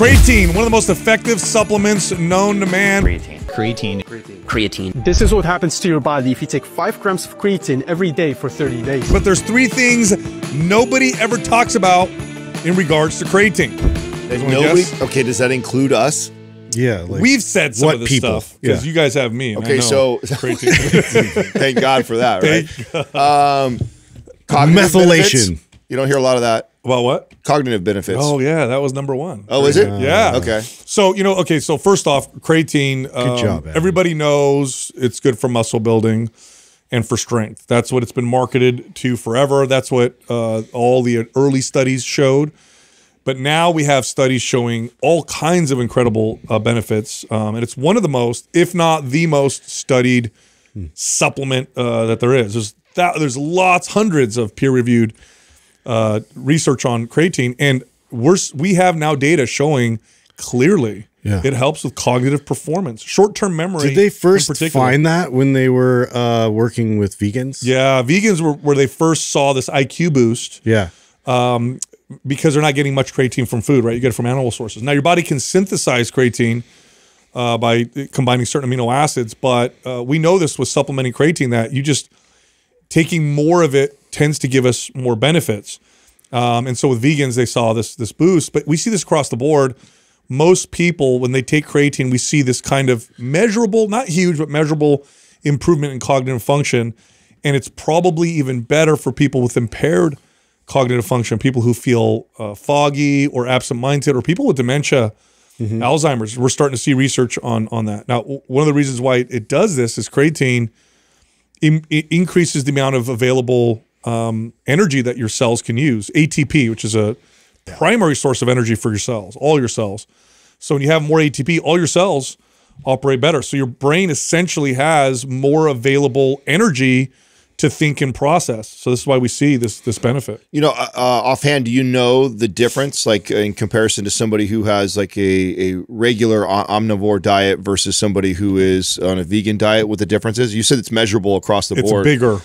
Creatine, one of the most effective supplements known to man. Creatine. Creatine. Creatine. Creatine. This is what happens to your body if you take 5 grams of creatine every day for 30 days. But there's three things nobody ever talks about in regards to creatine. Nobody. Okay, does that include us? Yeah, like We've said some what of this people? stuff because Yeah. you guys have me. and I Okay, know so creatine. thank God for that, right? Um, Methylation. benefits? You don't hear a lot of that. About what? Cognitive benefits. Oh yeah, that was number one. Oh, is it? Yeah. Okay. So you know, okay. So first off, creatine. um, job, Adam. Everybody knows it's good for muscle building and for strength. That's what it's been marketed to forever. That's what uh, all the early studies showed. But now we have studies showing all kinds of incredible uh, benefits, um, and it's one of the most, if not the most, studied supplement uh, that there is. There's that, there's lots, hundreds of peer-reviewed uh, research on creatine, and we're we have now data showing clearly Yeah. it helps with cognitive performance, short-term memory. Did they first find that when they were uh, working with vegans? Yeah, vegans were where they first saw this IQ boost Yeah. because they're not getting much creatine from food, right? You get it from animal sources. Now your body can synthesize creatine uh, by combining certain amino acids, but uh, we know this with supplementing creatine that you just taking more of it tends to give us more benefits. Um, and so with vegans, they saw this this boost, but we see this across the board. Most people, when they take creatine, we see this kind of measurable, not huge, but measurable improvement in cognitive function. And it's probably even better for people with impaired cognitive function, people who feel uh, foggy or absent-minded, or people with dementia, Alzheimer's. We're starting to see research on on that. Now, one of the reasons why it does this is creatine in, increases the amount of available um, energy that your cells can use. ATP, which is a primary source of energy for your cells, all your cells. So when you have more ATP, all your cells operate better. So your brain essentially has more available energy to think and process. So this is why we see this this benefit. You know, uh, uh, offhand, do you know the difference, like in comparison to somebody who has like a, a regular omnivore diet versus somebody who is on a vegan diet? What the difference is? You said it's measurable across the It's board. It's bigger.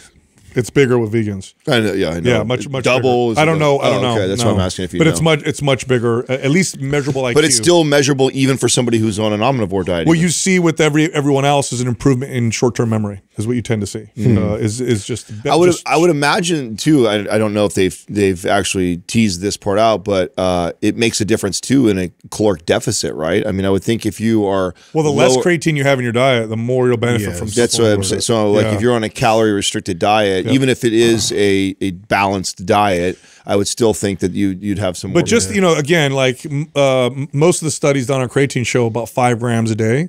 It's bigger with vegans. I know, yeah, I know. Yeah, much much double. I don't know. I oh, don't Oh, know. Okay, that's no. what I'm asking if you But know. it's much it's much bigger. At least measurable IQ. But it's still measurable even for somebody who's on an omnivore diet. What even. you see with every everyone else is an improvement in short term memory. Is what you tend to see. Uh, is is just Hmm. I would just- I would imagine too. I, I don't know if they've they've actually teased this part out, but uh, it makes a difference too in a caloric deficit, right? I mean, I would think if you are well, the less creatine you have in your diet, the more you'll benefit Yes. from. That's what I'm saying. So, like, Yeah. if you're on a calorie restricted diet, even if it is a, a balanced diet, I would still think that you you'd have some. But more just you know, again, like uh, most of the studies done on creatine show about five grams a day.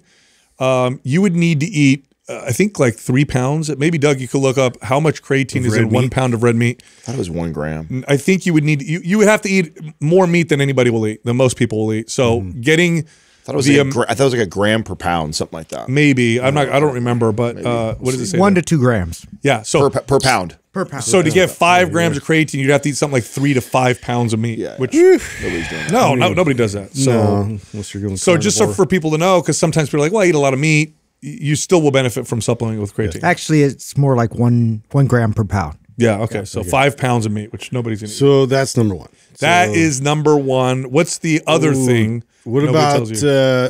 Um, you would need to eat, uh, I think, like three pounds. Maybe Doug, you could look up how much creatine is in one meat? pound of red meat. I thought it was one gram. I think you would need you you would have to eat more meat than anybody will eat, than most people will eat. So getting I thought it was the like a gra- I thought it was like a gram per pound, something like that. maybe I'm not I don't remember, but uh, what does it say? One there? to two grams yeah. So Per, per pound. per pound. so to get five grams of creatine, you'd have to eat something like three to five pounds of meat. Yeah, which Nobody's doing that. no, no, nobody does that. So no, unless you're going. so just so for people to know, because sometimes people are like, well, I eat a lot of meat. Y- You still will benefit from supplementing with creatine. Actually, it's more like one one gram per pound. Yeah. Okay. So five pounds of meat, which nobody's gonna eat. So that's number one. That So- is number one. What's the other Ooh, thing? What about uh,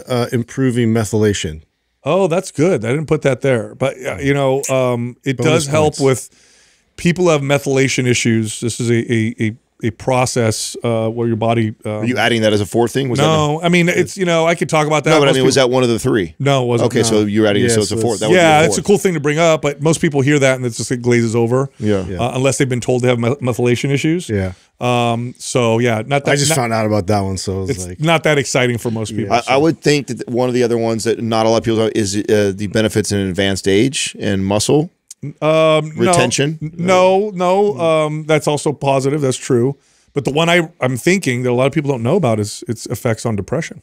uh, improving methylation? Oh, that's good. I didn't put that there, but uh, you know, um, it Bonus does help points. with people who have methylation issues. This is a a, a, a process uh, where your body. Um, Are you adding that as a fourth thing? Was no, I mean it's you know I could talk about that. that no? But I Most mean, was that one of the three? no? It wasn't Okay, no. so you're adding it, so Yeah, it's a fourth. it's- That would be yeah, the it's a cool thing to bring up, but most people hear that and it's just it glazes over. Yeah. Uh, unless they've been told they have methylation issues. Yeah, Um. So yeah, not that. I just not, found out about that one, so I was it's like, not that exciting for most people. I, I would think that one of the other ones that not a lot of people know is uh, the benefits in advanced age and muscle Um, retention. No, no, um, that's also positive. That's true. But the one I, I'm thinking that a lot of people don't know about is its effects on depression.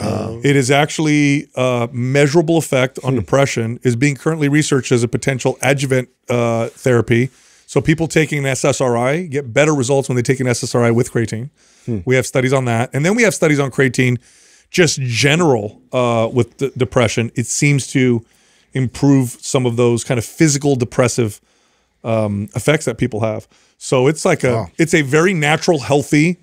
it is actually a measurable effect on depression is being currently researched as a potential adjuvant uh, therapy. So people taking an SSRI get better results when they take an SSRI with creatine. We have studies on that, and then we have studies on creatine, just general uh, with depression. It seems to improve some of those kind of physical depressive um, effects that people have. So it's like a it's a very natural, healthy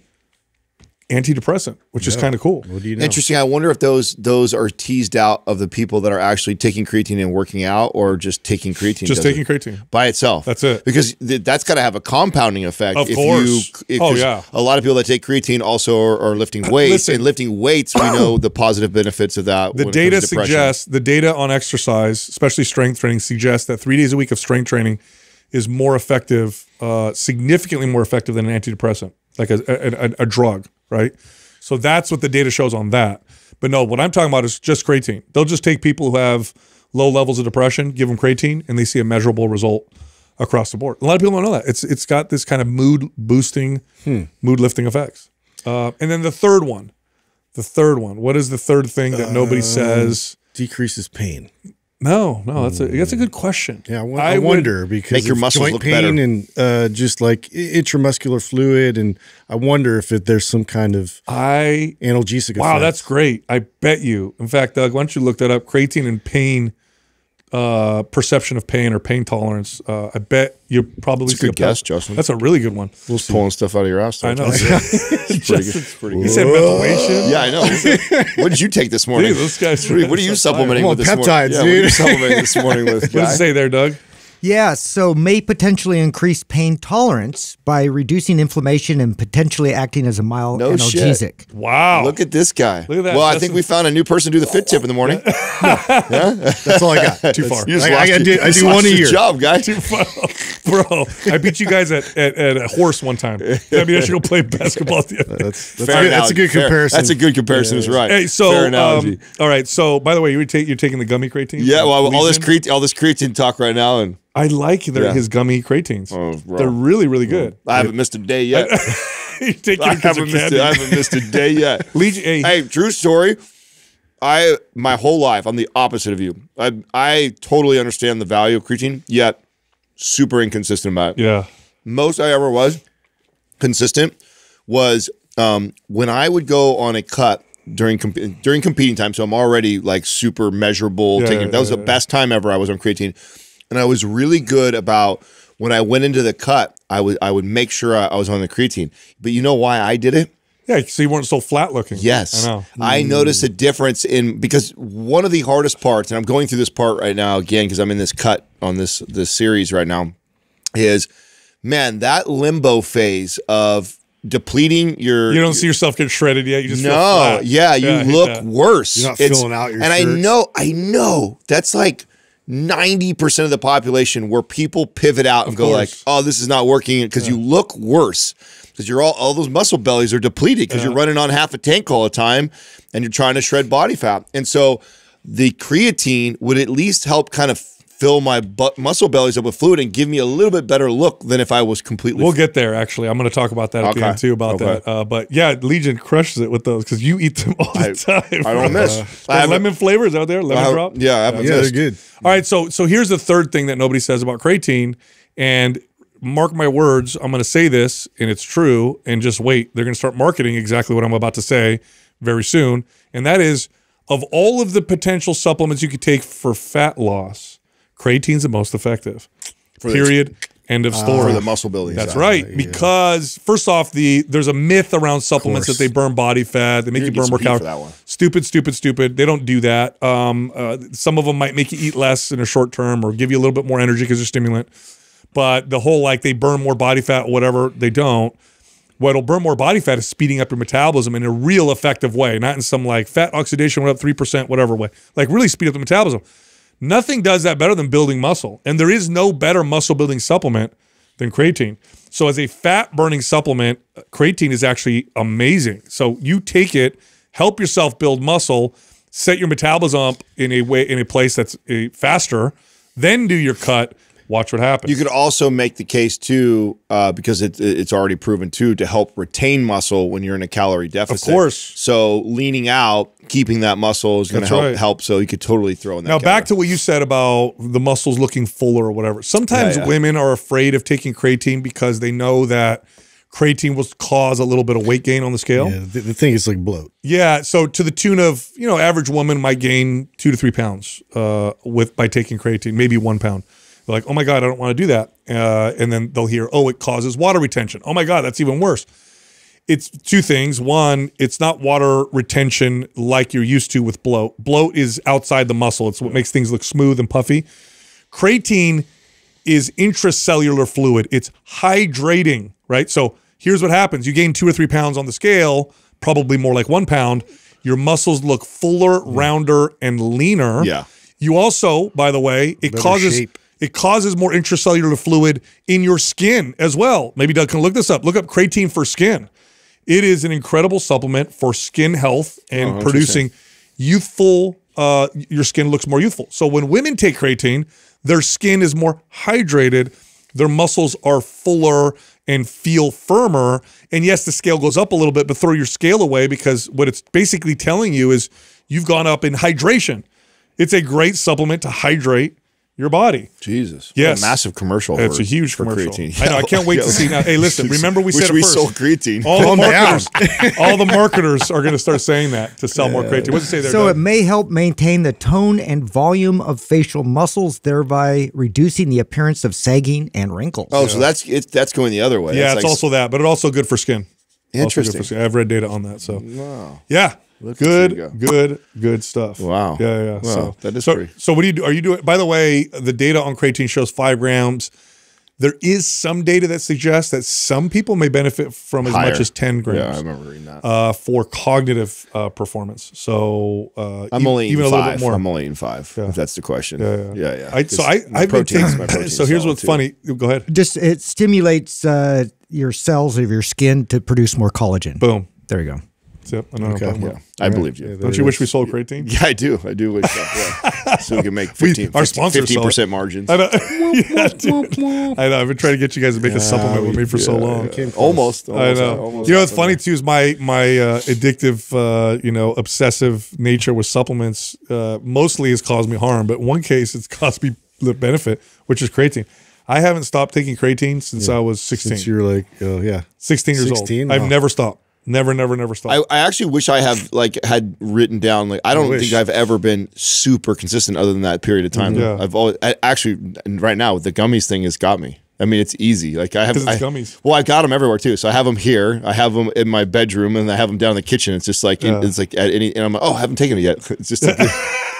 antidepressant, which is kind of cool. What do you know? Interesting. I wonder if those those are teased out of the people that are actually taking creatine and working out, or just taking creatine. Just taking it creatine. by itself. That's it. Because th- that's got to have a compounding effect. Of if course. You, if, Oh, 'cause yeah. A lot of people that take creatine also are, are lifting weights, Listen. and lifting weights, we know the positive benefits of that. The data comes to depression. suggests the data on exercise, especially strength training, suggests that three days a week of strength training is more effective, uh, significantly more effective than an antidepressant, like a, a, a- a drug, right? So that's what the data shows on that. But no, what I'm talking about is just creatine. They'll just take people who have low levels of depression, give them creatine, and they see a measurable result across the board. A lot of people don't know that. It's it's got this kind of mood boosting, mood lifting effects. Uh, and then the third one, the third one. What is the third thing that nobody says? decreases pain. No, no, that's a that's a good question. Yeah, I, wo- I I would- wonder because Make your of muscles joint look pain better. and uh, just like intramuscular fluid, and I wonder if it, there's some kind of I analgesic. wow, effect. that's great. I bet you. In fact, Doug, why don't you look that up? Creatine and pain, uh, perception of pain or pain tolerance. Uh, I bet you probably That's a good guess, Justin. That's a really good one. Just pulling stuff out of your ass. I know. It's pretty good. It's pretty He good. said methylation. Yeah, I know. what did you take this morning? Dude, those guys what, are, what are you supplementing with on this morning? peptides, Yeah, what are you supplementing this morning with? What does guy? it say there, Doug? Yeah, so may potentially increase pain tolerance by reducing inflammation and potentially acting as a mild No shit. analgesic. Wow. Look at this guy. Look at that. Well, I think a- we found a new person to do the fit tip in the morning. That's all I got. Too far. You just I- I- lost I your- did- I you just do lost one a your year. Job, guy. Bro, I beat you guys at, at, at a horse one time. I mean, I should go play basketball the other. That's, that's, Fair good, that's a analogy. good Fair- comparison. That's a good comparison. Is right. Hey, so Fair um, all right. So by the way, you take you're taking the gummy creatine. yeah. Well, all this creatine, all this creatine talk right now, and I like their, Yeah. his gummy creatines. Oh, bro. They're really really good. I haven't missed a day yet. you take I it because haven't missed. A, I haven't missed a day yet. Legion, hey, hey, true story. I my whole life I'm the opposite of you. I I totally understand the value of creatine, yet super inconsistent about it. yeah. Most I ever was consistent was um, when I would go on a cut during comp- during competing time. So I'm already like super measurable. Yeah, taking, that was yeah, the best time ever. I was on creatine, and I was really good about when I went into the cut. I would I would make sure I, I was on the creatine. But you know why I did it? Yeah, so you weren't so flat looking. Yes. I know. I mm. noticed a difference in because one of the hardest parts, and I'm going through this part right now again because I'm in this cut on this this series right now, is man, that limbo phase of depleting your You don't see yourself get shredded yet. You just feel no, flat. yeah, you I look that. worse. You're not filling out your And I know, I know that's like 90% of the population where people pivot out and go like, oh, this is not working because you look worse. Because you're all all those muscle bellies are depleted because you're running on half a tank all the time and you're trying to shred body fat. And so the creatine would at least help kind of fill my muscle bellies up with fluid and give me a little bit better look than if I was completely We'll get there. Actually, I'm going to talk about that at the end too. About Okay. that. Uh, but yeah, Legion crushes it with those because you eat them all the time. I don't miss. Uh, I lemon flavors out there. Lemon drop. yeah, I haven't yeah, they're good. All right, so so here's the third thing that nobody says about creatine, and mark my words, I'm going to say this, and it's true. And just wait, they're going to start marketing exactly what I'm about to say very soon, and that is of all of the potential supplements you could take for fat loss, creatine's the most effective. Period. End of story. for the muscle building. That's right. Because first off, the there's a myth around supplements that they burn body fat. They make you burn more calories. Stupid, stupid, stupid. They don't do that. Um, uh, some of them might make you eat less in a short term or give you a little bit more energy because they're stimulant. But the whole like they burn more body fat, whatever, they don't. What'll burn more body fat is speeding up your metabolism in a real effective way, not in some like fat oxidation went up three percent, whatever way. Like really speed up the metabolism. Nothing does that better than building muscle, and there is no better muscle building supplement than creatine. So as a fat burning supplement, creatine is actually amazing. So you take it, help yourself build muscle, set your metabolism up in a way in a place that's uh, faster, then do your cut. Watch what happens. You could also make the case too, uh, because it, it's already proven too, to help retain muscle when you're in a calorie deficit. Of course. So leaning out, keeping that muscle is going to help. right. Help. So you could totally throw in that. Now back to what you said about the muscles looking fuller or whatever. Sometimes Yeah, yeah. women are afraid of taking creatine because they know that creatine will cause a little bit of weight gain on the scale. Yeah, the, the thing is like bloat. Yeah, so to the tune of you know, average woman might gain two to three pounds uh, with by taking creatine, maybe one pound. They're like, oh my god, I don't want to do that, uh, and then they'll hear, oh, it causes water retention. Oh my god, that's even worse. it's two things. One, it's not water retention like you're used to with bloat. Bloat is outside the muscle. It's what makes things look smooth and puffy. Creatine is intracellular fluid. It's hydrating, right? So here's what happens: you gain two or three pounds on the scale, probably more like one pound. Your muscles look fuller, rounder, and leaner. Yeah. You also, by the way, it causes shape. It causes more intracellular fluid in your skin as well. Maybe Doug can look this up. Look up creatine for skin. It is an incredible supplement for skin health and producing youthful. Uh, your skin looks more youthful. So when women take creatine, their skin is more hydrated, their muscles are fuller and feel firmer. And yes, the scale goes up a little bit, but throw your scale away because what it's basically telling you is you've gone up in hydration. It's a great supplement to hydrate your body. Jesus. What Yes. a massive commercial. It's for- a huge for commercial. creatine. I know. I can't wait to see now. Hey, listen. Remember we Wish said it we first. sold creatine. All the Calm down. marketers, all the marketers are going to start saying that to sell more creatine. What's it say there? So Doug? it may help maintain the tone and volume of facial muscles, thereby reducing the appearance of sagging and wrinkles. Oh, so that's it's that's going the other way. yeah, That's it's like- also that, but it's also good for skin. Also good Interesting. for skin. I've read data on that. So Wow. yeah, at good, go. good, good stuff. Wow. Yeah, yeah. Wow, so that is so, pretty- So what do you do? Are you doing? By the way, the data on creatine shows five grams. There is some data that suggests that some people may benefit from as Higher. much as ten grams. Yeah, I grams. remember reading that. uh, for cognitive uh, performance. So uh, I'm e- only even eating a little five. bit more. I'm only eating five. If that's the question. Yeah, Yeah, yeah. yeah. I, so I, 'Cause my I've been taking. So here's what's too. funny. Go ahead. Just it stimulates uh, your cells of your skin to produce more collagen. Boom. There you go. Yep. I know what I'm Yeah, about. I believed you. Don't you wish we sold creatine? Yeah, I do. I do wish that. Yeah. so we can make We- 15, our sponsors sell it. percent margins. I know. yeah, I know. I've been trying to get you guys to make a supplement with me for so long. Almost. I almost, know. almost you know, what's happened. funny too is my my uh, addictive, uh, you know, obsessive nature with supplements uh, mostly has caused me harm, but one case it's caused me the benefit, which is creatine. I haven't stopped taking creatine since I was 16. Since you're like, oh yeah, 16 years 16? old. I've never stopped. Never, never, never stop. I, I actually wish I have like had written down like I don't wish. think I've ever been super consistent other than that period of time. Mm-hmm. Yeah. I've always I, actually right now the gummies thing has got me. I mean, it's easy. Like I have it's I- gummies. Well, I've got them everywhere too. So I have them here. I have them in my bedroom, and I have them down in the kitchen. It's just like it's like at any, and I'm like, oh, I haven't taken it yet. It's just. Like,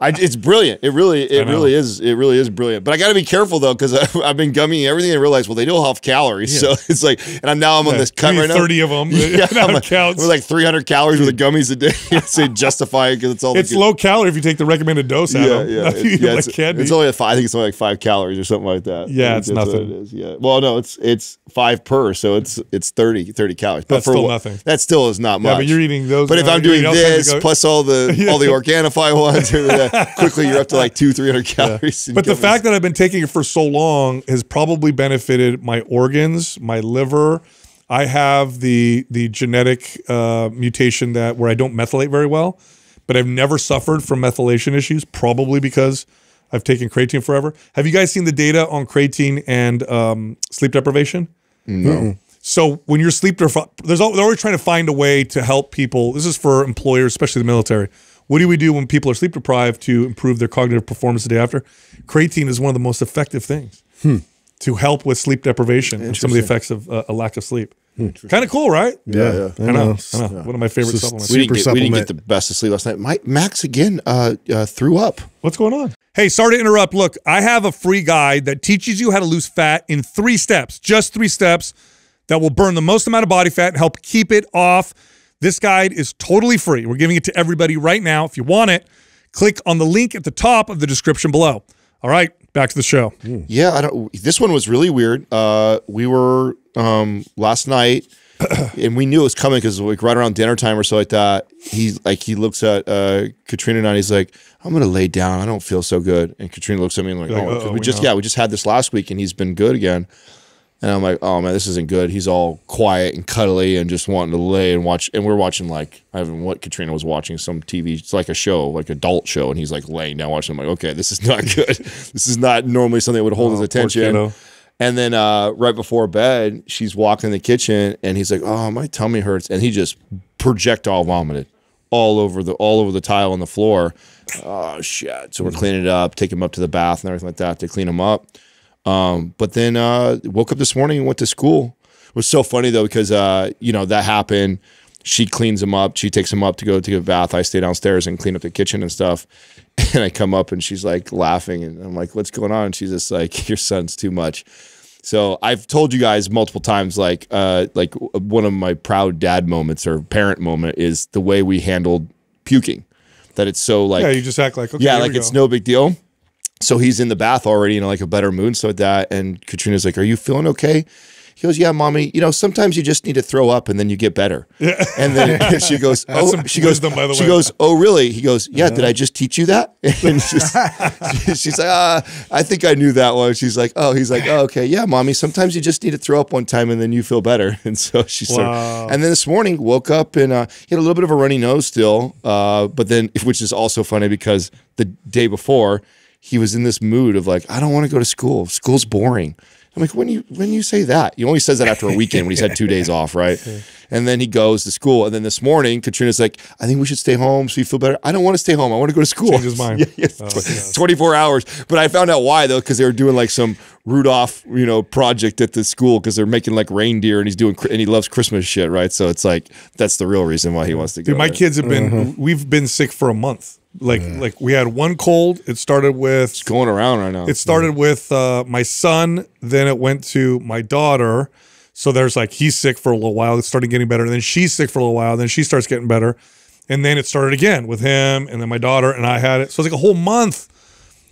I, it's brilliant. It really, it really is. It really is brilliant. But I got to be careful though because I've been gumming everything and realized well they do have calories. So it's like, and I'm now I'm on this cut right now. 30 of them. Yeah, I'm like, counts. we're like 300 calories with the gummies a day. Say justify it because it's all. it's low calorie if you take the recommended dose out Yeah, of yeah, it- yeah. like It's, candy. it's only a five. I think it's only like five calories or something like that. Yeah, it's think that's what nothing. It is. Yeah. Well, no, it's it's five per, so it's it's 30, 30 calories. But That's for still what- nothing. That still is not much. Yeah, but you're eating those- But if I'm doing eating all kinds of this plus all the all the Organifi ones, quickly you're up to like two, three hundred calories. in But the fact that I've been taking it for so long has probably benefited my organs, my liver. I have the the genetic uh, mutation that where I don't methylate very well, but I've never suffered from methylation issues. Probably because I've taken creatine forever. Have you guys seen the data on creatine and um, sleep deprivation? No, So when you're sleep deprived, there's al- they're always trying to find a way to help people. This is for employers, especially the military. What do we do when people are sleep deprived to improve their cognitive performance the day after? Creatine is one of the most effective things to help with sleep deprivation and some of the effects of uh, a lack of sleep. Kind of cool, right? yeah, I know. I know. One of my favorite supplements. we didn't, super get, we didn't get the best of sleep last night. My, Max again uh, uh, threw up. What's going on? Hey, sorry to interrupt. Look, I have a free guide that teaches you how to lose fat in three steps, just three steps that will burn the most amount of body fat and help keep it off. This guide is totally free. We're giving it to everybody right now. If you want it, click on the link at the top of the description below. All right, back to the show. Yeah, I don't. This one was really weird. Uh, we were um, last night, and we knew it was coming because like right around dinner time or so like that. He like he looks at uh, Katrina and I. He's like, "I'm gonna lay down. I don't feel so good." And Katrina looks at me and like, like, "Oh, 'cause "Uh-oh, we we just know." yeah, we just had this last week, and he's been good again." And I'm like, "Oh man, this isn't good." He's all quiet and cuddly and just wanting to lay and watch. And we're watching like I don't know what Katrina was watching some TV. It's like a show, like adult show, and he's like laying down watching. I'm like, "Okay, this is not good. this is not normally something that would hold his attention." And then uh, right before bed, she's walking in the kitchen, and he's like, "Oh, my tummy hurts," and he just projectile vomited all over the all over the tile on the floor. Oh shit! So we're cleaning it up, take him up to the bath and everything like that to clean him up. Um, but then uh, woke up this morning and went to school. It was so funny though because uh, you know that happened. She cleans him up. She takes him up to go to a bath. I stay downstairs and clean up the kitchen and stuff. And I come up and she's like laughing, and I'm like, "What's going on?" And she's just like, "Your son's too much." So I've told you guys multiple times, like, uh, like one of my proud dad moments or parent moment is the way we handled puking. That it's so like yeah, you just act like okay, yeah, like it's no big deal. So he's in the bath already in like a better mood, so that. And Katrina's like, "Are you feeling okay?" He goes, "Yeah, mommy. You know, sometimes you just need to throw up and then you get better." Yeah. And then she goes, "Oh," she goes, wisdom, by the she way. goes, "Oh, really?" He goes, "Yeah. Did I just teach you that?" And she's, she's like, "Ah, I think I knew that one." She's like, "Oh," he's like, "Oh, okay, yeah, mommy. Sometimes you just need to throw up one time and then you feel better." And so she started. Wow. And then this morning, woke up and uh, he had a little bit of a runny nose still, uh, but then, which is also funny because the day before, he was in this mood of like, I don't want to go to school. School's boring. I'm like, when you when you say that, he only says that after a weekend when he's had two days off, right? And then he goes to school. And then this morning, Katrina's like, I think we should stay home so you feel better. I don't want to stay home. I want to go to school. Change his mind. Yeah, yeah, Oh, tw- yes. 24 hours. But I found out why though, because they were doing like some Rudolph, you know, project at the school because they're making like reindeer and he's doing and he loves Christmas shit, right? So it's like that's the real reason why he wants to go. Dude, my right? kids have been. Mm-hmm. We've been sick for a month. Like, like we had one cold. It started with. going around right now. It started with uh, my son. Then it went to my daughter. So there's like he's sick for a little while. It started getting better. Then she's sick for a little while. Then she starts getting better. And then it started again with him. And then my daughter and I had it. So it's like a whole month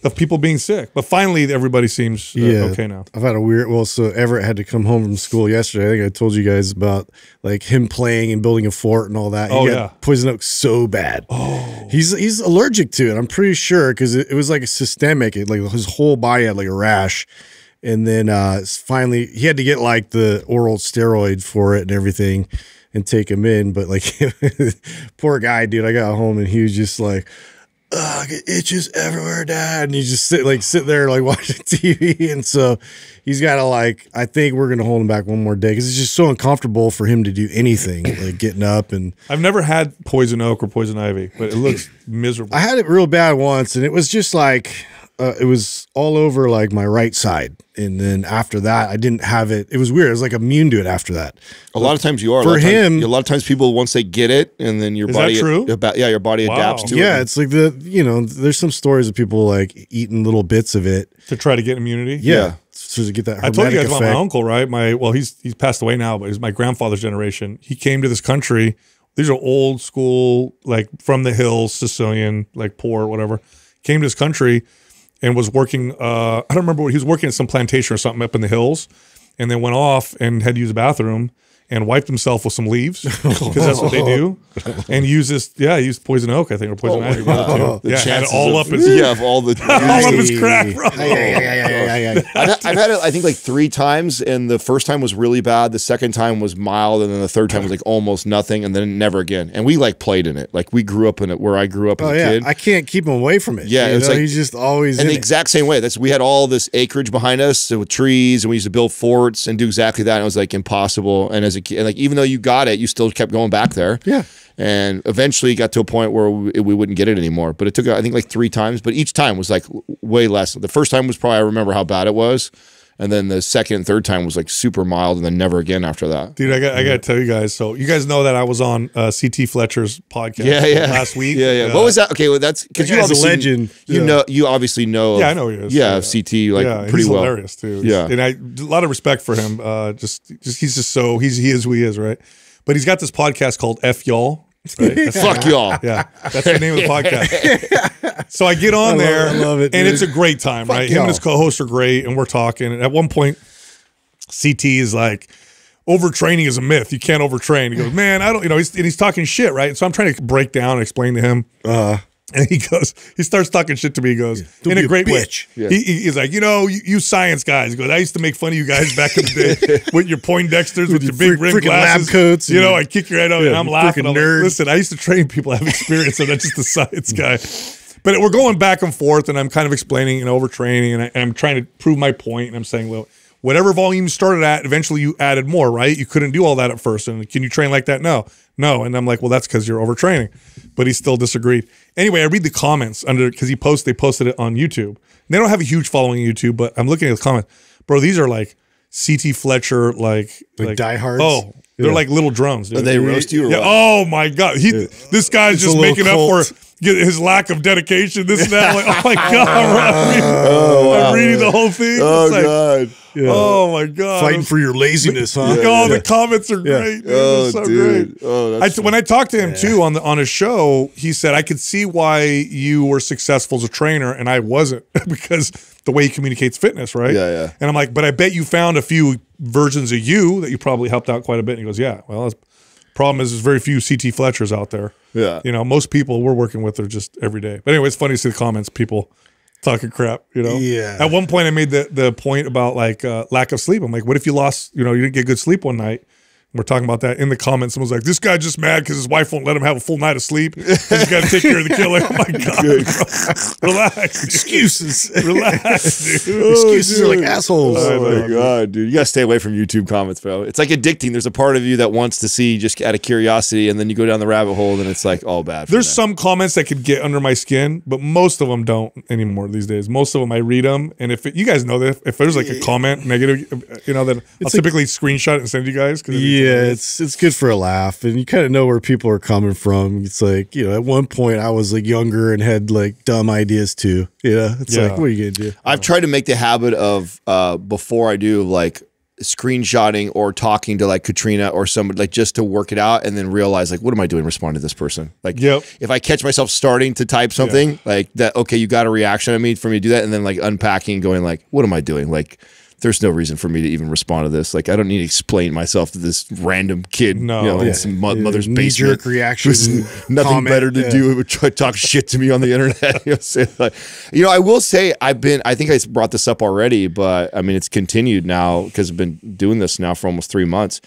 of people being sick. But finally, everybody seems uh, okay now. I've had a weird. Well, so Everett had to come home from school yesterday. I think I told you guys about like him playing and building a fort and all that. He Oh, got yeah. poison oak so bad. Oh, he's he's allergic to it. I'm pretty sure because it, it was like a systemic. It, like his whole body had like a rash. And then uh finally he had to get like the oral steroid for it and everything and take him in. But like poor guy, dude, I got home and he was just like, ugh, it itches everywhere, dad. And he's just sit like sit there like watching TV. And so he's got to like, I think we're gonna hold him back one more day because it's just so uncomfortable for him to do anything, like getting up. And I've never had poison oak or poison ivy, but it looks miserable. I had it real bad once, and it was just like uh, it was all over like my right side. And then after that, I didn't have it. It was weird. I was like immune to it after that. A lot of times you are. For lot of times- him- a lot of times people once they get it, and then your Is that body true? About, yeah, your body Wow. adapts to it. Yeah, it's like the you know, there's some stories of people like eating little bits of it. to try to get immunity. Yeah, Yeah. so to get that. I told you hormetic guys about my uncle, right? My well, he's he's passed away now, but he's my grandfather's generation. He came to this country. These are old school, like from the hills, Sicilian, like poor, whatever. Came to this country and was working. Uh, I don't remember what he was working at some plantation or something up in the hills, and then went off and had to use the bathroom and wiped himself with some leaves because that's what they do. And use this, yeah, use poison oak, I think, or poison ivy. one of oh, the two. Oh, The Yeah, had it chances all of- up his, yeah, of all the all up his crack, bro. Yeah, yeah, yeah, yeah, yeah, yeah, yeah. I've, I've had it, I think, like three times, and the first time was really bad. The second time was mild, and then the third time was like almost nothing, and then never again. And we like played in it, like we grew up in it, where I grew up as Oh a yeah, kid. I can't keep him away from it. Yeah, you it's know, like- he's just always and in the it. exact same way. That's we had all this acreage behind us with trees, and we used to build forts and do exactly that. And it was like impossible. And as a kid, like even though you got it, you still kept going back there. Yeah. And eventually got to a point where we, we wouldn't get it anymore. But it took I think like three times. But each time was like way less. The first time was probably I remember how bad it was, and then the second and third time was like super mild, and then never again after that. Dude, I got I got to tell you guys. So you guys know that I was on uh, CT Fletcher's podcast Yeah, yeah. last week. Yeah, yeah. Uh, what was that? Okay, well that's because you guy's a legend. You Yeah. know, you obviously know. Yeah, I know he is. Yeah, Yeah. of CT like yeah, pretty he's well. hilarious too. Yeah. and I a lot of respect for him. Uh, just just he's just so he's he is who he is, right? But he's got this podcast called F y'all. Right? Fuck y'all. Yeah, that's the name of the podcast. so I get on love there, it, I love it, and dude. it's a great time, right? Him and his co-host are great, and we're talking. And at one point, CT is like, "Overtraining is a myth. You can't overtrain." He goes, "Man, I don't," you know, he's, and he's talking shit, right? So I'm trying to break down and explain to him. Uh, And he goes, he starts talking shit to me. He goes, don't in a a great bitch. way. He, he- he's like, you know, you, you science guys. He goes, I used to make fun of you guys back in the day with your Poindexters, with, your your big freak- rim freaking lab coats You know, I kick your head out and I'm laughing. I'm like. Listen, I used to train people, I have experience. I'm not just a science guy. But we're going back and forth, and I'm kind of explaining and overtraining, and, I, and I'm trying to prove my point. And I'm saying, well, whatever volume you started at, eventually you added more, right? You couldn't do all that at first. And can you train like that? No, no. And I'm like, well, that's because you're overtraining. But he still disagreed. Anyway, I read the comments under because he post they posted it on YouTube. They don't have a huge following on YouTube, but I'm looking at the comments, bro. These are like CT Fletcher like Like diehards? Oh, they're Yeah. like little drones. Dude. they roast you or yeah. what? Oh my god, he this guy's It's just making cult. up for get his lack of dedication. This and that. Like, oh my god, I'm reading, oh, I'm reading the whole thing. Oh It's like, god. Oh my god, Fighting for your laziness, huh? Oh, the comments are great. Dude. Oh, so dude. great. Oh, I, that's when I talked to him too on the on his show, he said I could see why you were successful as a trainer and I wasn't because the way he communicates fitness, right? Yeah, yeah. And I'm like, but I bet you found a few versions of you that you probably helped out quite a bit. And he goes, Yeah. Well, the problem is there's very few CT Fletchers out there. Yeah. You know, most people we're working with are just every day. But anyway, it's funny to see the comments, people talking crap, you know? Yeah. At one point I made the the point about like uh, lack of sleep. I'm like, what if you lost, you know, you didn't get good sleep one night? We're talking about that in the comments. Someone's like, this guy just mad because his wife won't let him have a full night of sleep. He's got to take care of the killer. Oh my God. bro. Relax. dude. Excuses. Relax, dude. Oh, Excuses are like assholes. Oh my god, dude! You gotta stay away from YouTube comments, bro. It's like addicting. There's a part of you that wants to see just out of curiosity, and then you go down the rabbit hole, and it's like all bad. There's there. some comments that could get under my skin, but most of them don't anymore these days. Most of them I read them, and if it, you guys know that if, if there's like a comment negative, you know, then I'll like- typically screenshot it and send you guys. 'cause it- Yeah, it's it's good for a laugh, and you kind of know where people are coming from. It's like you know, at one point I was like younger and had like dumb ideas too. You know, it's Yeah. like what are you gonna do? I've tried to make the habit of uh, before I do like screenshotting or talking to like Katrina or somebody like just to work it out and then realize like what am I doing responding to this person like Yep. if I catch myself starting to type something like that okay you got a reaction on me for me to do that and then like unpacking going like what am I doing like there's no reason for me to even respond to this like I don't need to explain myself to this random kid No. you know, in Yeah. some mo- Yeah, mother's knee-jerk reaction, nothing comment, better to yeah. do would try to talk shit to me on the internet. you, know, say, like, you know, I will say I've been. I think I brought this up already, but I mean it's continued now because I've been doing this now for almost three months.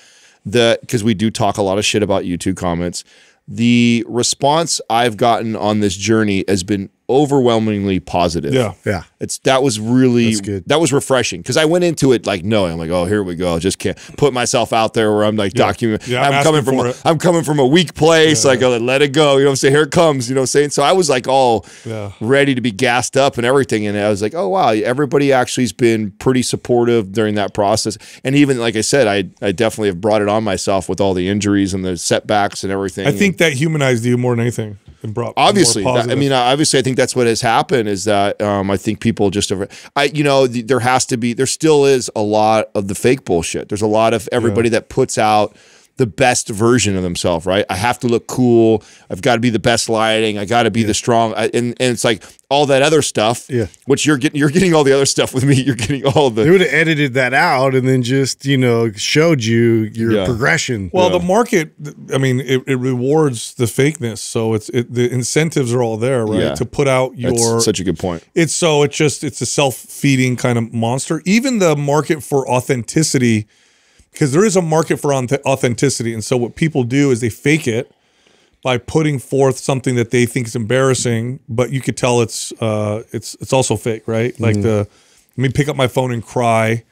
The because we do talk a lot of shit about YouTube comments. The response I've gotten on this journey has been overwhelmingly positive. Yeah. Yeah, It's that was really That's good. that was refreshing because I went into it like knowing I'm like oh here we go just can't put myself out there where I'm like document Yeah, I'm I'm, coming from for a, it. I'm coming from a weak place like oh, let it go you know what I'm saying here it comes you know what I'm saying so I was like all Yeah. ready to be gassed up and everything and I was like oh wow everybody actually has been pretty supportive during that process and even like I said I I definitely have brought it on myself with all the injuries and the setbacks and everything I think that humanized you more than anything and brought more obviously that- i mean obviously i think that's what has happened is that um, i think people just over i you know th- there has to be there still is a lot of the fake bullshit. There's a lot of everybody that puts out the best version of themselves right i have to look cool i've got to be the best lighting i got to be the strong I, and, and it's like all that other stuff Yeah. which you're getting you're getting all the other stuff with me you're getting all the they would have edited that out and then just you know showed you your Yeah. progression. Well, the market, I mean, it, it rewards the fakeness, so it's it, the incentives are all there, right? Yeah. To put out your that's such a good point It's so it's just it's a self feeding kind of monster. Even the market for authenticity, because there is a market for authenticity, and so what people do is they fake it by putting forth something that they think is embarrassing, but you could tell it's uh it's it's also fake, right? Like the let me pick up my phone and cry.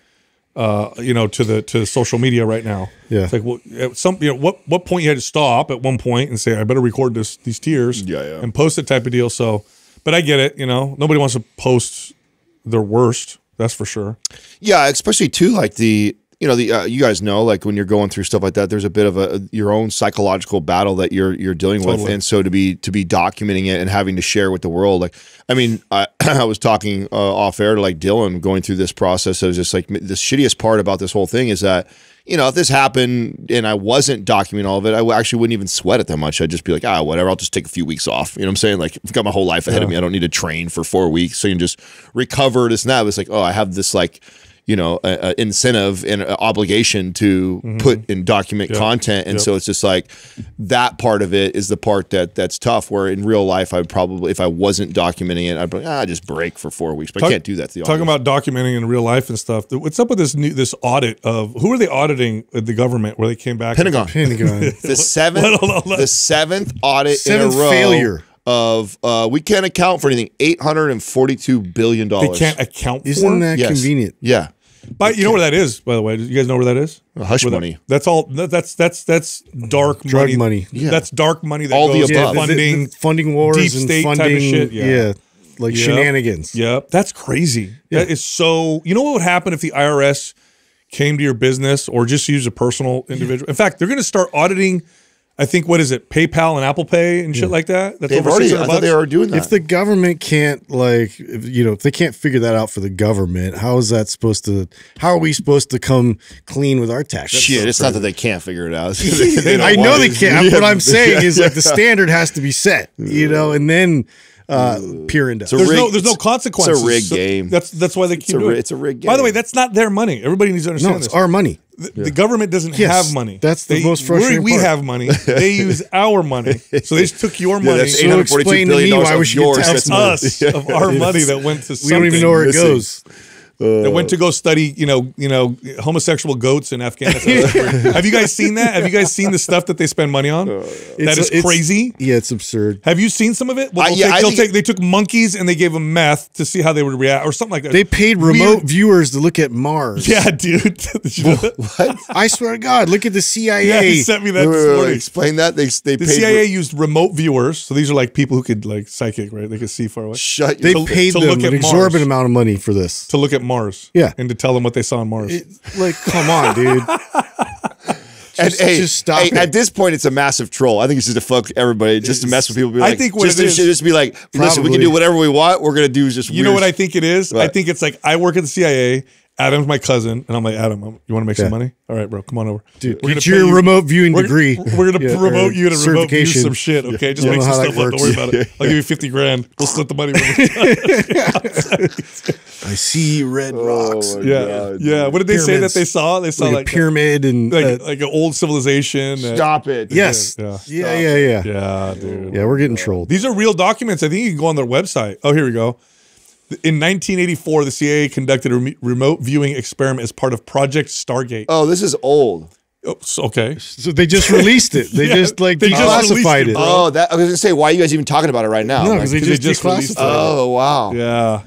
Uh, you know, to the to social media right now. Yeah. it's like well, at some you know what what point you had to stop at one point and say I better record this these tears. Yeah, yeah. and post it type of deal. So, but I get it. You know, nobody wants to post their worst. That's for sure. Yeah, especially too like the you know the uh, you guys know like when you're going through stuff like that there's a bit of a your own psychological battle that you're you're dealing with. And so to be to be documenting it and having to share with the world like I mean I I was talking uh, off air to like Dylan going through this process I was just like the shittiest part about this whole thing is that you know if this happened and I wasn't documenting all of it I actually wouldn't even sweat it that much. I'd just be like ah whatever. I'll just take a few weeks off. You know what I'm saying? Like I've got my whole life ahead of me. I don't need to train for four weeks. So you can just recover this and that. It's like oh I have this like you know, a, a incentive and a obligation to put and document content, and Yep. so it's just like that part of it is the part that that's tough. Where in real life, I probably, if I wasn't documenting it, I'd be like, ah, just break for four weeks. But Talk- I can't do that to the Talking audience. about documenting in real life and stuff. What's up with this new this audit of who are they auditing the government where they came back? Pentagon, Pentagon. the seventh, Hold on, hold the seventh audit Seventh in a row failure. of uh, we can't account for anything. Eight hundred and forty-two billion dollars. They dollars. can't account Isn't for. that Yes. convenient? Yeah, But you know where that is, by the way. Do you guys know where that is? hush Where that- money. That's all. that- That's that's that's dark Drug money. money. Yeah. That's dark money that All the goes to above. the- the- funding. the funding wars deep and state type of funding, shit, yeah. yeah. like Yep. shenanigans. Yep, that's crazy. That is so. You know what would happen if the IRS came to your business or just use a personal individual. In fact, they're going to start auditing. I think what is it, PayPal and Apple Pay and shit like that. That's They've over already. I thought they bucks? were doing that. If the government can't like if, you know if they can't figure that out for the government, how is that supposed to? How are we supposed to come clean with our tax? Shit, it's not that they can't figure it out. I don't know they can't. Yeah. What I'm saying is like the standard has to be set, you know, and then uh, peer into. a There's no, rigged- there's no it's- consequences. it's a rigged So game. That's that's why they keep a doing ri- it. it's a rigged game. By the way, that's not their money. Everybody needs to understand no, it's this. our money. the, the government doesn't Yes, have money. that's the They- most we- frustrating We part. have money. They use our money. So they just took your Yeah, money. that's So 842 explain to me why of we should get yours. taxed us money. of our money that went to Something. We don't even know where it missing. Goes. that went to uh, go study, you know, you know, homosexual goats in Afghanistan. have you guys seen that? Have you guys seen the stuff that they spend money on? Uh, that It's- is crazy. Yeah, it's absurd. Have you seen some of it? Well, they'll yeah, take- take- they took monkeys and they gave them meth to see how they would react, or something like that. They paid Weird- remote viewers to look at Mars. Yeah, dude. Did you know that? I swear to God, look at the CIA. Yeah, he sent me that Wait, wait, wait. Explain that. They they The paid CIA used remote viewers, so these are like people who could like psychic, right? They could see far away. Shut they your to- paid to them look an at exorbitant Mars. amount of money for this. to look at Mars. Yeah. and to tell them what they saw on Mars. It- like, come on, dude. and, Just- hey, just stop hey. At this point, it's a massive troll. I think it's just to fuck everybody, just to mess with people. Be I think what just, it to- just be like, listen, we can do whatever we want. We're gonna do just. you know what I think it is? I think it's like I work at the CIA. Adam's my cousin, and I'm like, Adam, um, you want to make Yeah. some money? All right, bro, come on over, Dude, We're get gonna your pay you- remote viewing We're, degree. we're gonna Yeah, promote you to remote view certification. some shit. Okay, just make some stuff up. Don't worry works. about it. I'll give you fifty grand. We'll split the money. I see red rocks. my yeah, God, yeah. What did they say that they saw? They saw like, like a pyramid and like, uh, like an old civilization. Stop it. yes, Yeah. yeah, yeah, yeah, yeah, Yeah. We're getting trolled. These are real documents. I think you can go on their website. Oh, here we go. In 1984, the CIA conducted a rem- remote viewing experiment as part of Project Stargate. Oh, this is old. Oh, so- okay. So they just released it. They Yeah, just like they just declassified it, it. bro. Oh, that I was gonna say. Why are you guys even talking about it right now? No, because they 'cause they just just declassified it. oh wow. Yeah.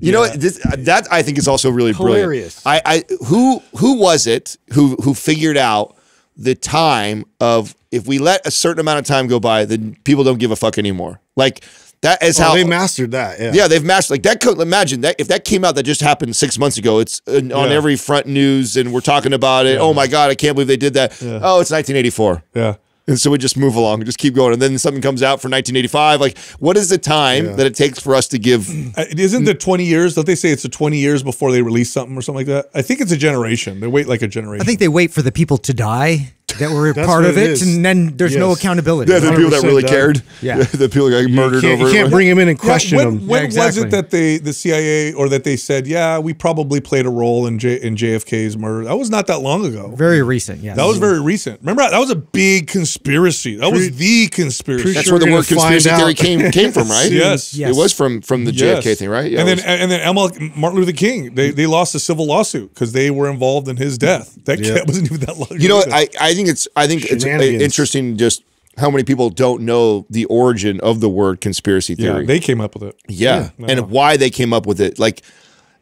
You know what? This, uh, that I think is also really Hilarious. brilliant. I, I who who was it who who figured out the time of if we let a certain amount of time go by, then people don't give a fuck anymore. Like that is Oh, how they mastered that. Yeah. Yeah, they've mastered like that. Could, imagine that if that came out that just happened six months ago, it's uh, on Yeah. every front news and we're talking about it. Oh my god, I can't believe they did that. Oh, it's 1984. Yeah. And so we just move along, just keep going, and then something comes out for 1985. Like, what is the time that it takes for us to give? Uh, It isn't the 20 years. Don't they say it's the 20 years before they release something or something like that? I think it's a generation. They wait like a generation. I think they wait for the people to die that were That's part of it it, is. and then there's no accountability. Yeah, the people that really done. cared. Yeah. the people that got murdered can't, over. you can't bring him in and Yeah, question when, him. when Yeah, was it that they, the CIA, or that they said, yeah, we probably played a role in J, in JFK's murder? That was not that long ago. Very recent, yes. That was very recent. Remember that was a big conspiracy. That was the conspiracy. pretty That's sure where the word conspiracy theory came came from, right? Yes. Yes. It was from from the Yes. JFK thing, right? Yeah. and then was- and then ML, Martin Luther King, they they lost a civil lawsuit because they were involved in his death. That Yeah. wasn't even that long. you know, what? I I think it's I think it's uh, interesting just how many people don't know the origin of the word conspiracy yeah, theory. they came up with it. Yeah, Yeah. and why they came up with it, like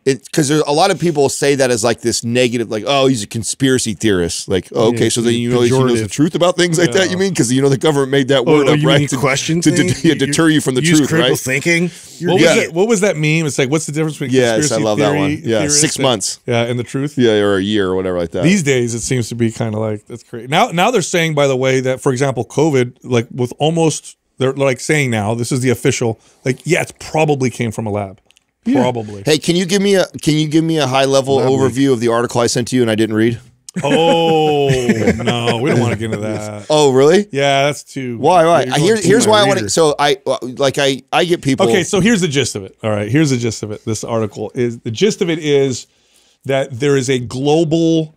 it because a lot of people say that as like this negative, like oh he's a conspiracy theorist, like oh, okay, so then you know he knows the truth about things like that. You mean because you know the government made that oh, word Oh, up right to, question to, to, yeah, deter you from the truth, critical right? thinking. What was that? What was that meme? It's like, what's the difference between Yes, I love that one. Yeah, six and- months. Yeah, and the truth. Yeah, or a year or whatever like that. These days, it seems to be kind of like that's crazy. Now, now they're saying, by the way, that for example, COVID, like with almost, they're like saying now, this is the official, like, yeah, it's probably came from a lab, probably. Hey, can you give me a can you give me a high level overview of the article I sent to you and I didn't read? Oh no, we don't want to get into that. Oh, really? Yeah, that's too. Why? Why? you're I going Here, here's why I want to. So I like I I get people. Okay, so here's the gist of it. All right, here's the gist of it. This article is the gist of it is that there is a global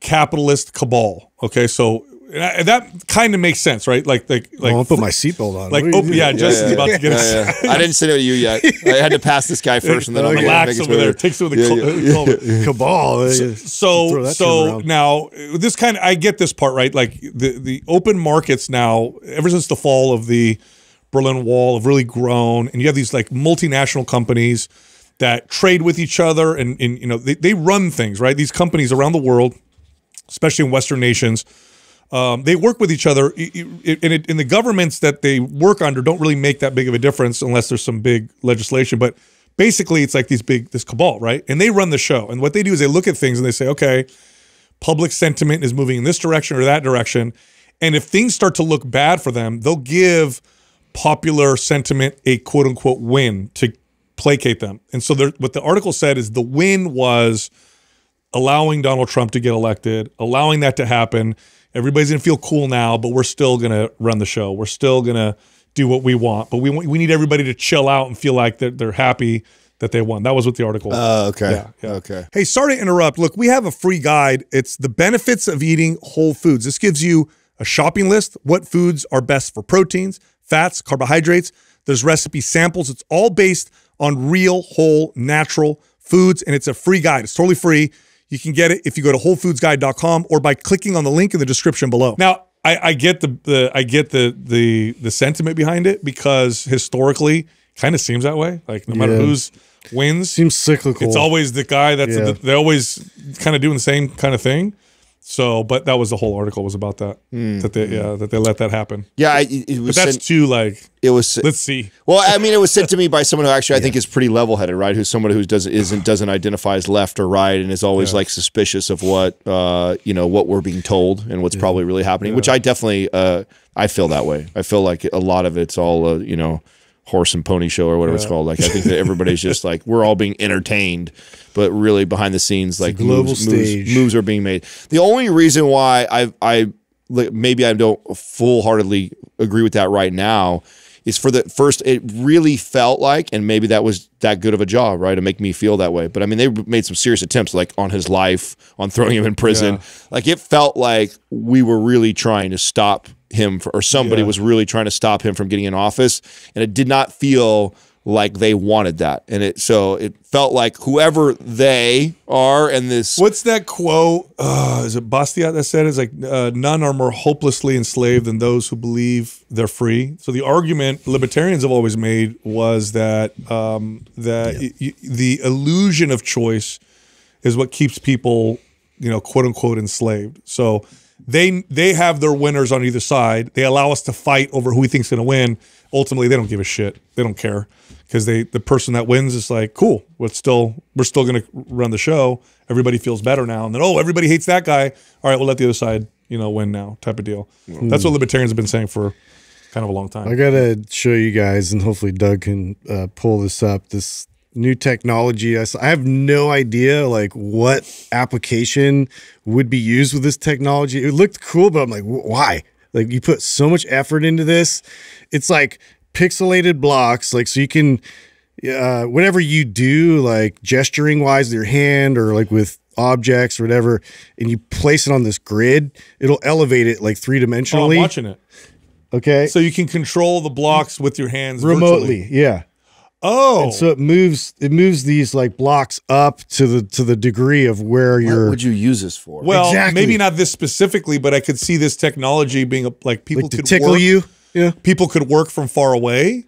capitalist cabal. Okay, so and I- that kind of makes sense, right? Like, like, like, Well, I'll put my seatbelt on. like, What are oh you yeah, doing? Justin's about to get us. Yeah, yeah. I didn't send it to you yet. I had to pass this guy first, and then I'm Relax over there. Takes it with a Yeah, yeah. Cabal. uh, throw So, so now this kind of I get this part right. Like the the open markets now, ever since the fall of the Berlin Wall, have really grown, and you have these like multinational companies that trade with each other, and, and you know they, they run things right. These companies around the world, especially in Western nations, um, they work with each other, and, and the governments that they work under don't really make that big of a difference unless there's some big legislation. But basically it's like these big this cabal, right? And they run the show. And what they do is they look at things and they say, okay, public sentiment is moving in this direction or that direction. And if things start to look bad for them, they'll give popular sentiment a quote unquote win to placate them. And so what the article said is the win was allowing Donald Trump to get elected, allowing that to happen. Everybody's gonna feel cool now, but we're still gonna run the show. We're still gonna do what we want, but we we need everybody to chill out and feel like they're, they're happy that they won. That was what the article. Oh, okay. Yeah, yeah. Okay. Hey, sorry to interrupt. Look, we have a free guide. It's the benefits of eating whole foods. This gives you a shopping list, what foods are best for proteins, fats, carbohydrates. There's recipe samples. It's all based on real, whole, natural foods, and it's a free guide. It's totally free. You can get it if you go to wholefoodsguide.com or by clicking on the link in the description below. Now, I, I get the, the I get the the the sentiment behind it because historically, kind of seems that way. Like no matter Yeah. who's wins, Seems cyclical. it's always the guy that's Yeah. they're always kind of doing the same kind of thing. So, but that was the whole article was about that. That they yeah that they let that happen. Yeah, I, it it But was that's sent, too like it was let's see. Well, I mean, it was sent to me by someone who actually I think is pretty level-headed, right? Who's someone who doesn't isn't doesn't identify as left or right, and is always like suspicious of what uh, you know what we're being told and what's probably really happening. Which I definitely uh, I feel that way. I feel like a lot of it's all uh, you know horse and pony show or whatever it's called. Like I think that everybody's just like we're all being entertained, but really behind the scenes, like global moves, stage. moves moves are being made. The only reason why I I maybe I don't full heartedly agree with that right now is for the first it really felt like and maybe that was that good of a job right to make me feel that way. But i mean they made some serious attempts like on his life on throwing him in prison. Like it felt like we were really trying to stop him for, or somebody was really trying to stop him from getting in office. And it did not feel like they wanted that and it so it felt like whoever they are and this What's that quote? Uh, is it Bastiat that said? It's like uh, none are more hopelessly enslaved than those who believe they're free. So the argument libertarians have always made was that um, that y- y- the illusion of choice is what keeps people, you know, quote unquote enslaved. So they they have their winners on either side. They allow us to fight over who we think's going to win. Ultimately, they don't give a shit. They don't care because they the person that wins is like, cool. We're still we're still going to run the show. Everybody feels better now. And then oh, everybody hates that guy. All right, we'll let the other side you know win now. Type of deal. That's what libertarians have been saying for kind of a long time. I gotta show you guys, and hopefully Doug can uh, pull this up. This new technology. I have no idea like what application would be used with this technology. It looked cool, but I'm like, why? Like you put so much effort into this. It's like pixelated blocks, like so you can uh, whatever you do, like gesturing wise with your hand or like with objects or whatever, and you place it on this grid, it'll elevate it like three Oh, I'm dimensionally. watching it. okay. So you can control the blocks with your hands remotely, virtually. yeah. Oh, So it moves it moves these like blocks up to the to the degree of where what you're would you use this for well, exactly. maybe not this specifically, but I could see this technology being like people like could tickle work, you. Yeah. People could work from far away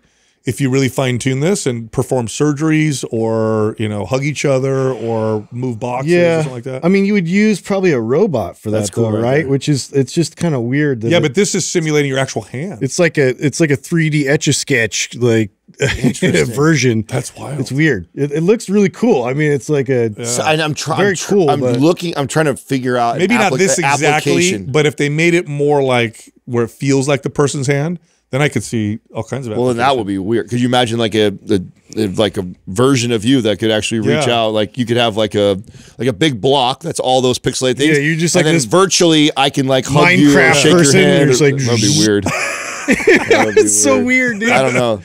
if you really fine tune this and perform surgeries or you know hug each other or move boxes or something like that. I mean, you would use probably a robot for that, That's cool though, right right? Which is it's just kind of weird. That yeah, it- but this is simulating your actual hand. it's like a it's like a 3D etch a sketch like version. That's wild. It's weird. It, it looks really cool. I mean, it's like a So, and I'm trying. Very I'm, tr- cool, I'm looking. I'm trying to figure out Maybe not this exactly, but if they made it more like where it feels like the person's hand, then I could see all kinds of. Well, then that would be weird. Could you imagine like a, a like a version of you that could actually reach Yeah. out? Like you could have like a like a big block that's all those pixelated things. Yeah, you're just and like then this virtually. I can like hug you or shake person, your hand. you're like- that'd be weird. That would be it's so weird, dude. I don't know.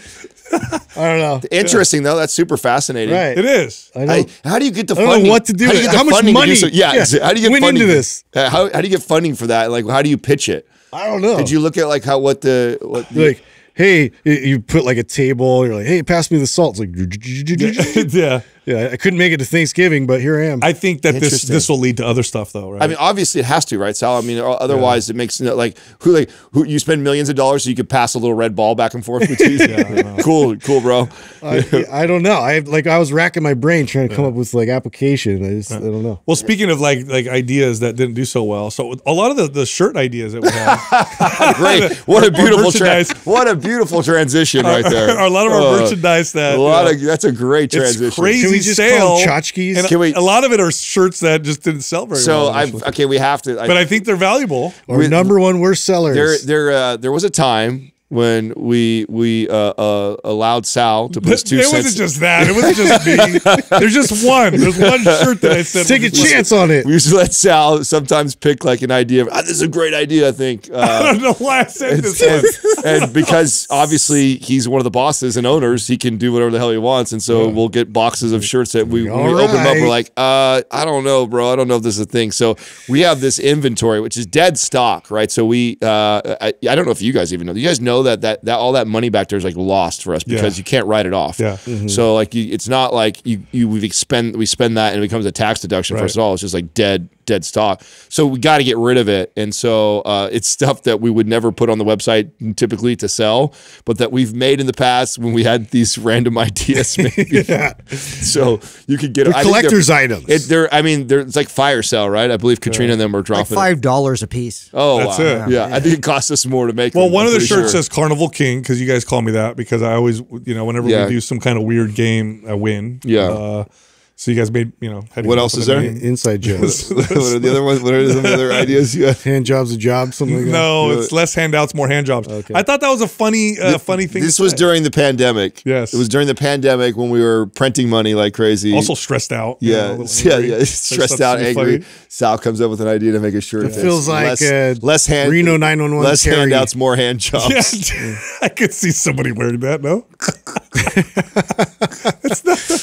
I don't know. Interesting though. That's super fascinating. Right. It is. I Hey, don't. how do you get the I don't know funding? what to do How, do you it. get the How much funding to do money- so- Yeah, yeah, how do you get went funding into for- this? Uh, how, how do you get funding for that? Like, how do you pitch it? I don't know. Did you look at like how what the what the, like? Hey, you- you put like a table. You're like, hey, pass me the salt. It's like, yeah. Yeah, I couldn't make it to Thanksgiving, but here I am. I think that this this will lead to other stuff though, right? I mean, obviously it has to, right, Sal? I mean, o- otherwise it makes like who like who you spend millions of dollars so you could pass a little red ball back and forth between. cool, cool, bro. I, I don't know. I like I was racking my brain trying to come up with like application. I just I don't know. well, speaking of like like ideas that didn't do so well, so a lot of the, the shirt ideas that we have, Great. What a beautiful our tra- merchandise. What a beautiful transition right there. a lot of our Uh, merchandise that A lot you of that's a great transition. it's crazy Can we just sale. call tchotchkes? and Can we- a lot of it are shirts that just didn't sell very So well. I initially. okay, we have to. I, but I think they're valuable. Our we- number one worst sellers. there there uh, there was a time when we we uh, uh, allowed Sal to put his It two wasn't just that. It wasn't just me. There's just one. There's one shirt that I said. Take a chance on it. we used to let Sal sometimes pick like an idea of ah, this is a great idea. I think. I Uh, don't know why I said this and, one. and because obviously he's one of the bosses and owners, he can do whatever the hell he wants. And so we'll get boxes of shirts that we, we All open them up. We're like, uh, I don't know, bro. I don't know if this is a thing. So we have this inventory, which is dead stock, right? So we, uh, I, I don't know if you guys even know. You guys know that that that all that money back there is like lost for us because Yeah. you can't write it off. Yeah. Mm-hmm. So like you, it's not like you you we expend we spend that and it becomes a tax deduction Right. first of all. It's just like dead dead stock. So we got to get rid of it. And so uh, it's stuff that we would never put on the website typically to sell, but that we've made in the past when we had these random ideas. Maybe. So you could get They're I they're- collector's items. It, they're, I mean, they're, it's like fire sale, right? I believe Katrina and them are Like dropping. five dollars a piece. Oh, That's wow. it. Yeah. I think it costs us more to make. Well, them, one I'm of the shirts sure. says Carnival King because you guys call me that because I always, you know, whenever Yeah. we do some kind of weird game, I win. Yeah. Uh, so you guys made, you know. had to What come else is there? name. Inside jokes. what are the other ones? What are some other ideas you got? Hand jobs a job, something like that. No, it's less handouts, more hand jobs. I thought that was a funny, uh, funny thing. This to was say. during the pandemic. Yes. It was during the pandemic when we were printing money like crazy. also stressed out. you know, yeah, yeah, yeah. Like, Stressed out, angry. funny. Sal comes up with an idea to make a shirt. It feels like less, uh, less hand Reno 911 less Terry. handouts, more hand jobs. Yeah, I could see somebody wearing that. No,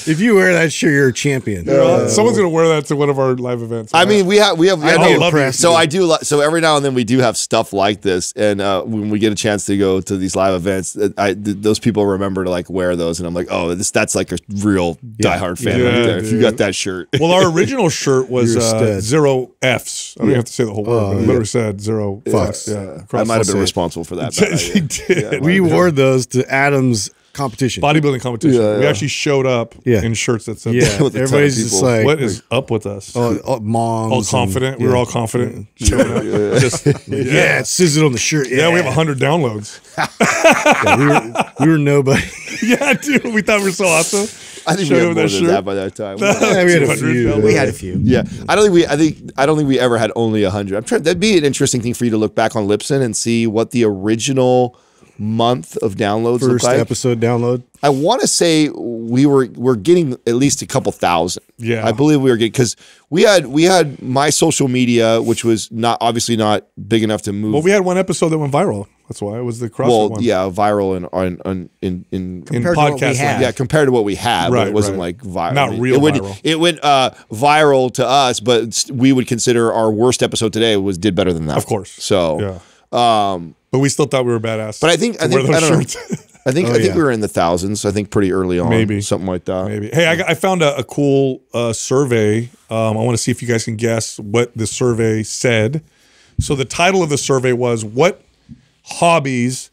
If you wear that shirt, you're a champion. Uh, someone's gonna wear that to one of our live events. I mean, we have we have. I'd I be. So I do. li- So every now and then we do have stuff like this, and uh, when we get a chance to go to these live events, uh, I th- those people remember to like wear those, and I'm like, oh, this that's like a real diehard fan Yeah, right there. If you got that shirt, well, our original shirt was uh, zero Fs. I don't even have to say the whole word. but it literally said zero Fucks. Yeah, I might have been responsible for that. bad She idea. we wore those to Adam's competition. bodybuilding competition. Yeah, We yeah. actually showed up Yeah. in shirts that said, yeah, with a ton of everybody's just people. like, "What is up with us?" oh, uh, oh, moms. all and- confident. we were all confident. Showing up. Just, yeah. Yeah, it says it on the shirt. Yeah, Yeah, we have hundred downloads. Yeah, we, were, we were nobody. yeah, dude, we thought we were so awesome. I think Showed we up had more than shirt. that by that time. Yeah, we had a few. downloads. We had a few. Yeah, I don't think we. I think I don't think we ever had only hundred. I'm trying. That'd be an interesting thing for you to look back on Lipson and see what the original month of downloads First like. episode download. I want to say we were we're getting at least a couple thousand. Yeah. I believe we were getting because we had we had my social media, which was not obviously not big enough to move. Well, we had one episode that went viral. That's why it was the CrossFit well, one. yeah, viral in on, on in in in Compared to podcast yeah, compared to what we had, but Right, it wasn't right. like viral. Not real it went, viral. It went uh, viral to us, but we would consider our worst episode today was did better than that. Of course. So, Yeah. Um, But we still thought we were badass. but I think I think I don't know. I think Oh, I think yeah. we were in the thousands. I think pretty early on, Maybe. something like that. Maybe. Hey, I, I found a, a cool uh, survey. Um, I want to see if you guys can guess what the survey said. So the title of the survey was "What hobbies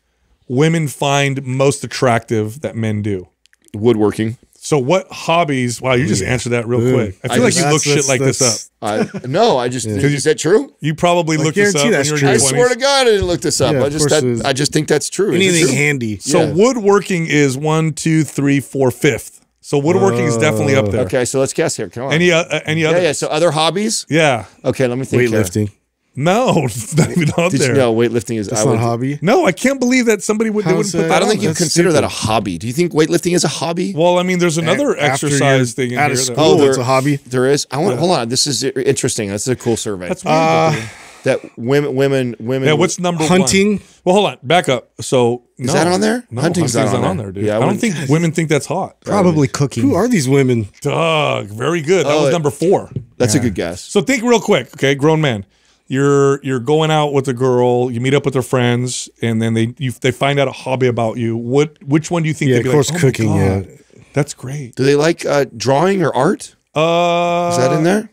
women find most attractive that men do." Woodworking. So what hobbies? Wow, you just answered that real quick. I feel I like just- you look shit like this up. I no, I just is that true? You probably looked this up. that's you were in true. I swear to God, I didn't look this up. Yeah, I just that. I just think that's true. Anything true? handy. So Yeah. woodworking is one, two, three, four, fifth. So woodworking is definitely up there. Okay, so let's guess here. Come on. Any uh, any other? yeah. So other hobbies? Yeah. Okay, let me think. here. Weightlifting. No, it's not even up Did there. you know weightlifting is? That's I not a hobby. No, I can't believe that somebody would. They wouldn't put that- that I don't on think you there. That's consider that a hobby. Do you think weightlifting is a hobby? Well, I mean, there's another After exercise thing in out here. of that- school, there- it's a hobby. There is. I want. Hold on. This is interesting. This is a cool survey. That's weird. Uh, that women, women, women. yeah, what's number hunting? One? Well, hold on. Back up. So Is no. that on there? No, Hunting's hunting's, not not on on there. there, dude. Yeah, I I, don't wouldn't- think women think that's hot. Probably cooking. Who are these women? Doug, very good. That Oh, was number four. That's a good guess. So think real quick, okay? Grown man, you're you're going out with a girl. You meet up with her friends, and then they you, they find out a hobby about you. What which one do you think? Yeah, they'd of be course, like, "Oh cooking. God." Yeah, That's great. Do they like uh, drawing or art? Uh, Is that in there?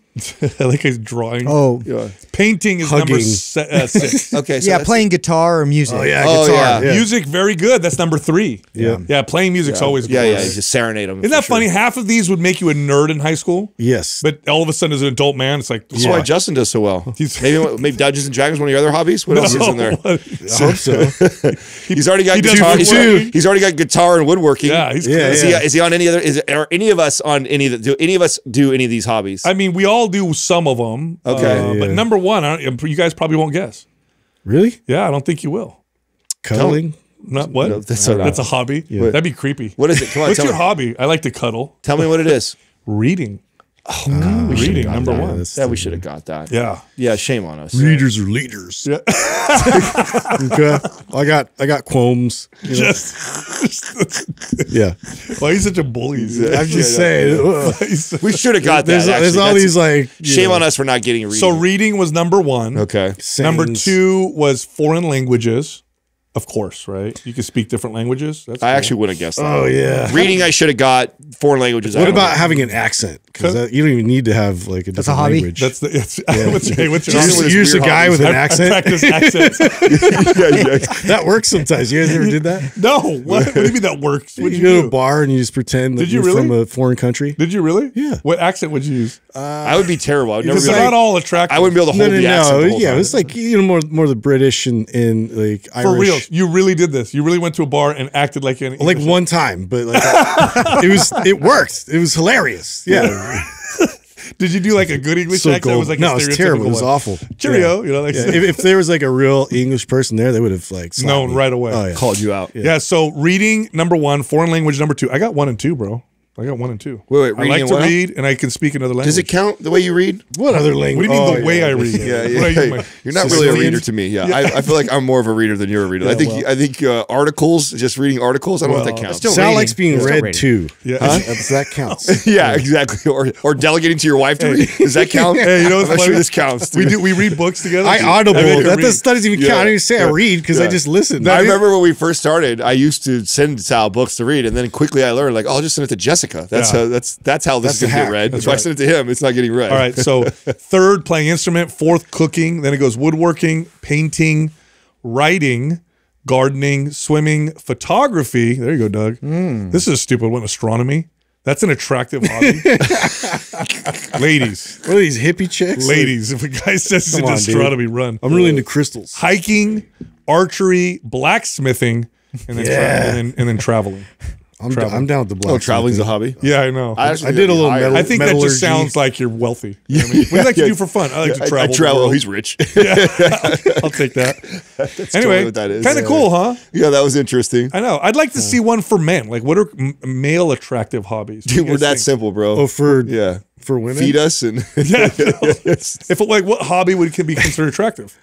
I like his drawing. Oh, Yeah. Painting is number se- uh, six. Okay. So yeah, playing guitar or music. Oh yeah, Oh, guitar. yeah. Music, very good. That's number three. Yeah. Yeah, playing music's always good. Yeah, yeah. right? You just serenade them. Isn't that funny? Half of these would make you a nerd in high school, Yes. but all of a sudden, as an adult man, it's like, That's why Justin does so well. He's- maybe maybe Dungeons and Dragons one of your other hobbies. What else is in there? I hope so. He's already got he guitar. He's, he's already got guitar and woodworking. Yeah, he's Yeah, Is he, is he on any other? Is are any of us on any of the? Do any of us do any of these hobbies? I mean, we all do some of them. Okay. uh, but number one, I don't, you guys probably won't guess. really? Yeah, I don't think you will. Cuddling? Not what? No, that's that's a hobby. That'd be creepy. what is it? Come on, What's your me. hobby? I like to cuddle. Tell me what it is. Reading. Oh, uh, reading number Yeah, one. that's- Yeah, we should have got that. Yeah. Yeah, shame on us. Readers are leaders. Yeah. okay. I got I got qualms. you know? Just yeah. why he's such a bully? I'm just saying. ugh. We should have got that. There's, there's all That's- these like Shame know, on us for not getting reading. so reading was number one. okay. Number two was foreign languages. Of course, right? You can speak different languages. That's I cool. actually would have guessed that. Oh yeah. Reading, I should have got foreign languages. What about know. having an accent? Because you don't even need to have like a different a hobby? language. That's the. It's, what's, hey, what's your You're Just just, with his you're just a guy hobbies. with an I- I accent. practice accents. that works sometimes. You guys ever did that? no, what, what do you mean that works? What'd you you, go to a bar and you just pretend that Did you you're from a foreign country. Did you really? Yeah. What accent would you use? I would be terrible. I'd never be not to, all attractive. I wouldn't be able to No, hold the accent. no. the whole Yeah, it's like you know more more the British and, and like Irish. For you really did this. You really went to a bar and acted like an Like one time, but like it was it worked. It was hilarious. Yeah. Did you do like a good English So accent? It was like no, a it's stereotypical terrible. It was one? awful. Cheerio, Yeah. you know, like Yeah, if, if there was like a real English person there, they would have like slapped known me. right away. Oh yeah. called you out. Yeah. So reading number one, foreign language number two. I got one and two, bro. I got one and two. Wait, wait, I like to what? read and I can speak another language. Does it count the way you read? What other language? What do you mean Oh, the way yeah, I read? so. Yeah, yeah. I my- You're not really a reader to me. Yeah, I, I feel like I'm more of a reader than you're a reader. I think I think uh, articles, just reading articles. I don't know if that counts. still- Sal Rating. likes being read rating. too. Yeah. That's- that counts. yeah, exactly. Or or delegating to your wife to read. Does that count? Hey, you know what's I'm not funny? sure this counts. We do. We read books together. I audible. I make her That read. does, that doesn't even count. I didn't even say I read because I just listen. I remember when we first started, I used to send Sal books to read, and then quickly I learned like, oh, I'll just send it to Jessica. That's Yeah. how that's that's how this That's is gonna hack. get read. That's if I right. send it to him, it's not getting read. All right. So third, playing instrument. Fourth, cooking. Then it goes woodworking, painting, writing, gardening, swimming, photography. There you go, Doug. Hmm. This is a stupid one. Astronomy. That's an attractive hobby. ladies, What are these hippie chicks? ladies. If a guy says he's Come into on, dude. astronomy, run. I'm really into crystals. Hiking, archery, blacksmithing, and then, tra- Yeah. and then, and then traveling. I'm, Travel. I'm down with the black. Oh, traveling's a hobby. Yeah, I know. I, I, actually I did a little higher. metal- think that just sounds like you're wealthy. You know what, I mean? what do you like to do for fun? I like to travel. I, the travel. world. he's rich. yeah, I'll take that. anyway, totally that is. kind of Yeah. cool, huh? yeah, that was interesting. I know. I'd like to see one for men. Like, what are m- male attractive hobbies? Dude, we're that think? simple, bro. Oh, for yeah. for women. Feed us and Yeah. if like, what hobby would can be considered attractive?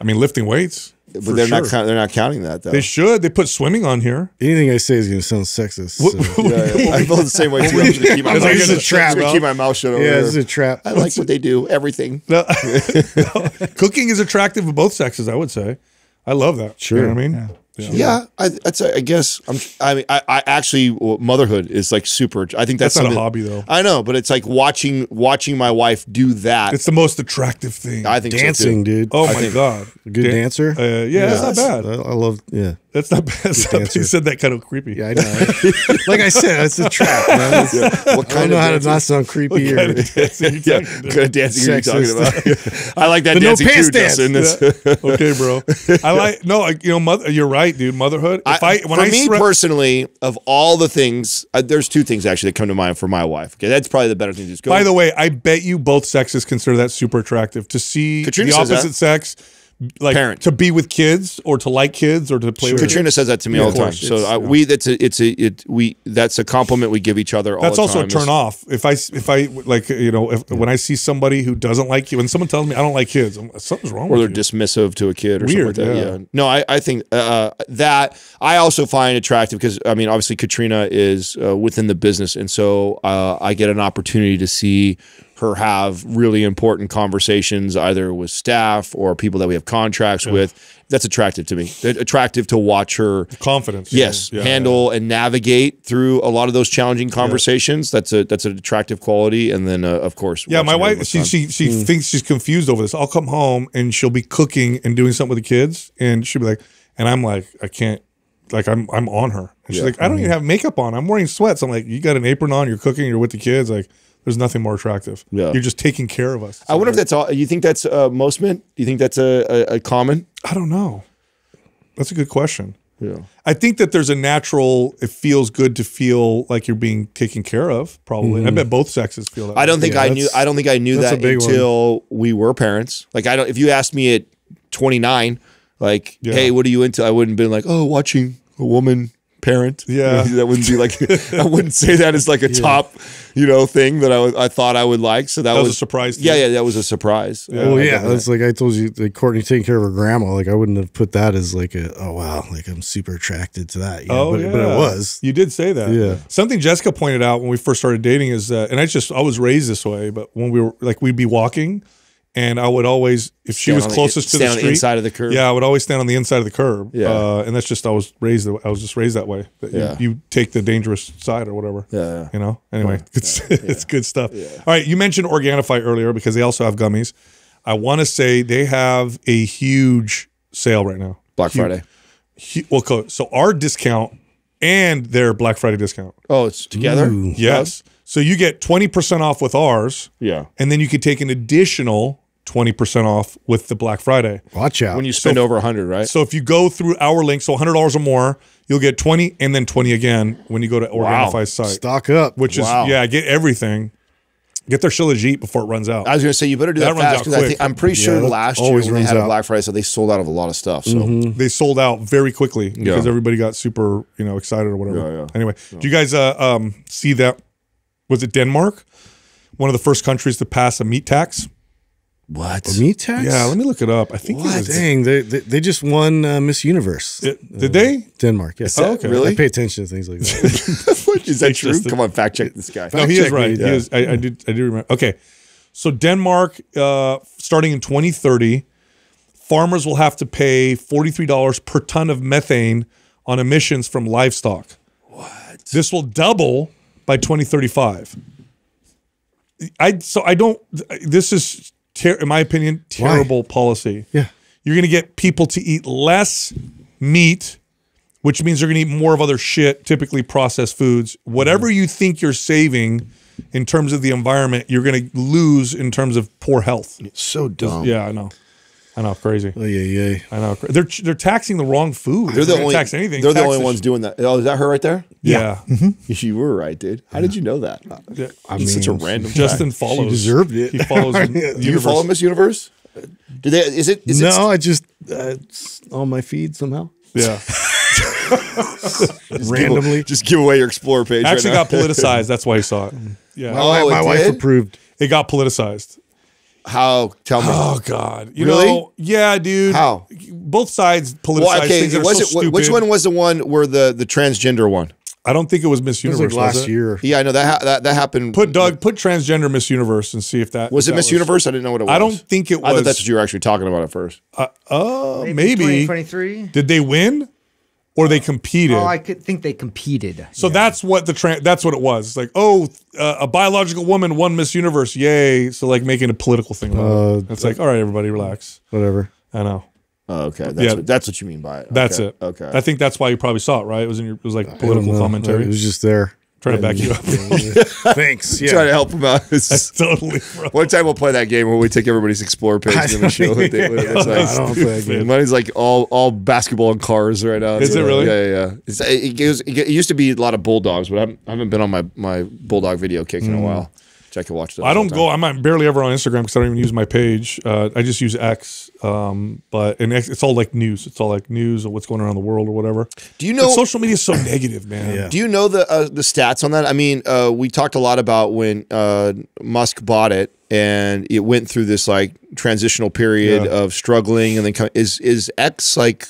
I mean, lifting weights. But for they're sure. not count, they're not counting that though. They should. They put swimming on here. Anything I say is going to sound sexist. so- Yeah, yeah. I feel the same way too. I'm just gonna keep my, It's mouth, like it's a I'm just trap. keep my mouth shut over Yeah, this is a trap. I like what they do. Everything. No, no. Cooking is attractive of both sexes. I would say. I love that. Sure. You know what I mean? Yeah, I, that's. I guess. I'm. I mean, I, I actually well, motherhood is like super. I think that's, That's not a hobby, though. I know, but it's like watching watching my wife do that. It's the most attractive thing. I think so, too. Dancing, dude. oh I my think- god, A good Dan- dancer. Uh, yeah, that's not bad. I, I love. Yeah. That's not bad. That's not- you said that kind of creepy. Yeah, I know. like I said, it's a trap. Man. It's- Yeah. What I don't kind know of how to dancing? not sound creepy or. Kind of dancing you Yeah, talking what kind of dancing are you talking about? I like that The no pants too, dance. Justin. That's- okay, bro. I like no, like, you know, mother. You're right, dude. Motherhood. If I, when for I me personally, of all the things, uh, there's two things actually that come to mind for my wife. Okay, that's probably the better thing to do. By the way, I bet you both sexes consider that super attractive to see Katrina the opposite sex, like Parent. to be with kids or to like kids or to play with. Katrina says that to me Yeah, all the time. So It's- uh, we that's a it's a it we that's a compliment we give each other. all That's also a turn It's- off. If I if I like you know if, when I see somebody who doesn't like you, when someone tells me I don't like kids, I'm, something's wrong or they're you. dismissive to a kid or Weird, something like that. yeah. Yeah. No, I, I think uh, that I also find attractive because I mean, obviously Katrina is uh, within the business, and so uh, I get an opportunity to see her have really important conversations either with staff or people that we have contracts with. That's attractive to me. Attractive to watch her Confidence. yes Yeah, handle and navigate through a lot of those challenging conversations that's a that's an attractive quality and then uh, of course Yeah, my wife, she she she Hmm. thinks she's confused over this. I'll come home and she'll be cooking and doing something with the kids, and she'll be like, and I'm like, I can't, like I'm I'm on her, and she's like, I don't even have makeup on. I'm wearing sweats. I'm like, you got an apron on. You're cooking. You're with the kids. Like, there's nothing more attractive. Yeah. you're just taking care of us. I wonder if that's all you think that's uh, most men do you think that's a, a, a common I don't know. That's a good question. yeah I think that there's a natural. It feels good to feel like you're being taken care of. Probably. And I bet both sexes feel that. Mm-hmm. I don't think Yeah, I knew I don't think I knew that big one. until we were parents like I don't if you asked me at 29 like Yeah. hey what are you into I wouldn't have been like oh watching a woman parent Yeah. that wouldn't be like I wouldn't say that as like a top you know thing that I I thought I would like so that, That was was a surprise yeah you. yeah that was a surprise Well, yeah, definitely- that's like I told you, like Courtney taking care of her grandma. Like I wouldn't have put that as like a oh wow, like I'm super attracted to that. You know? Oh, but, yeah. but it was. You did say that. Yeah. Something Jessica pointed out when we first started dating is that, and I just, I was raised this way, but when we were like, we'd be walking and I would always, if she Stand was on the- closest to stand the on the street, inside of the curb. Yeah, I would always stand on the inside of the curb. Yeah. Uh, and that's just, I was raised, I was just raised that way. That you- Yeah. you, take the dangerous side or whatever. Yeah, yeah. You know, anyway, it's, it's good stuff. All right. You mentioned Organifi earlier because they also have gummies. I want to say they have a huge sale right now. Black Huge- Friday well, so our discount and their Black Friday discount. oh it's together Yes. So you get 20% off with ours, yeah and then you could take an additional 20% off with the Black Friday. Watch out. when you spend over a hundred right So if you go through our link, so $100 or more, you'll get 20 and then 20 again when you go to Organifi's site, stock up, which is, Wow. yeah, get everything. Get their Shilajit before it runs out. I was gonna say you better do That that, runs fast out because I quick. think I'm pretty sure that last year always when they runs had a. Black Friday, so they sold out of a lot of stuff. So they sold out very quickly because Yeah. everybody got super, you know, excited or whatever. Yeah, yeah. Anyway, do you guys uh, um, see that? Was it Denmark? One of the first countries to pass a meat tax. What? meat tax. Yeah, let me look it up. I think it was. Dang, they, they they just won uh, Miss Universe. It- did they? Denmark. Yes. Oh, okay. Really? I pay attention to things like that. Is that true? Come on, fact check this guy. No, he is check me, right. He is. I, I did. I do remember. Okay, so Denmark, uh, starting in 2030, farmers will have to pay $43 per ton of methane on emissions from livestock. What? This will double by 2035. I so I don't. This is, ter- in my opinion, terrible policy. Yeah. You're going to get people to eat less meat, which means they're going to eat more of other shit, typically processed foods. Whatever mm-hmm. you think you're saving in terms of the environment, you're going to lose in terms of poor health. It's So dumb. Yeah, I know. I know, crazy. Oh yeah, yeah. I know. They're they're taxing the wrong food. They're the only. tax anything. They're the Tax only ones doing that. Oh, is that her right there? Yeah. You were right, dude. How did you know that? I He's such a random. Justin guy. follows. deserved it. He follows. the Do you universe. follow Miss Universe? Do they? Is it? Is no, it, I just uh, it's on my feed somehow Yeah. randomly. Just give away your Explorer page. Actually right got politicized. That's why he saw it. Yeah. Oh, my it wife did? approved. It got politicized. How? Tell me. Oh God! You Really? know, yeah, dude. How? Both sides politicize well, okay. things that are Was so it? Which one was the one where the the transgender one? I don't think it was Miss It was Universe. like last was it? year. Yeah, I know that ha- that that happened. Put Doug, put transgender Miss Universe and see if that Was if it that Miss Universe? I didn't know what it was. I don't think it I thought was. that's what you were actually talking about at first. Uh, oh, maybe. 2023. Did they win, or they competed? Oh, I could think they competed. so that's what the tra- that's what it was. It's like, oh, uh, a biological woman won Miss Universe, yay! So like making a political thing. About Uh, it. It's like, all right, everybody, relax. Whatever. I know. Oh, okay. That's, Yeah. what, that's what you mean by it. That's Okay. it. Okay. I think that's why you probably saw it, right? It was in your, it was like political commentary. It was just there. Trying to back you up. Thanks. Trying to help him out. It's- totally. Bro. One time we'll play that game where we take everybody's Explorer page and then show what they, what it's like. I don't play that game. Mine's like all all basketball and cars right now. Is So, it really? Yeah, yeah. yeah. It's, it, it, was, it used to be a lot of bulldogs, but I haven't, I haven't been on my, my bulldog video kick in a mm. while. Which I can watch. Those. I don't go. I'm barely ever on Instagram because I don't even use my page. Uh, I just use X. Um, but and X, it's all like news. It's all like news of what's going on around the world or whatever. Do you But know? social media is so negative, man. Yeah. Do you know the uh, the stats on that? I mean, uh, we talked a lot about when uh, Musk bought it, and it went through this like transitional period Yeah. of struggling, and then co- is is X like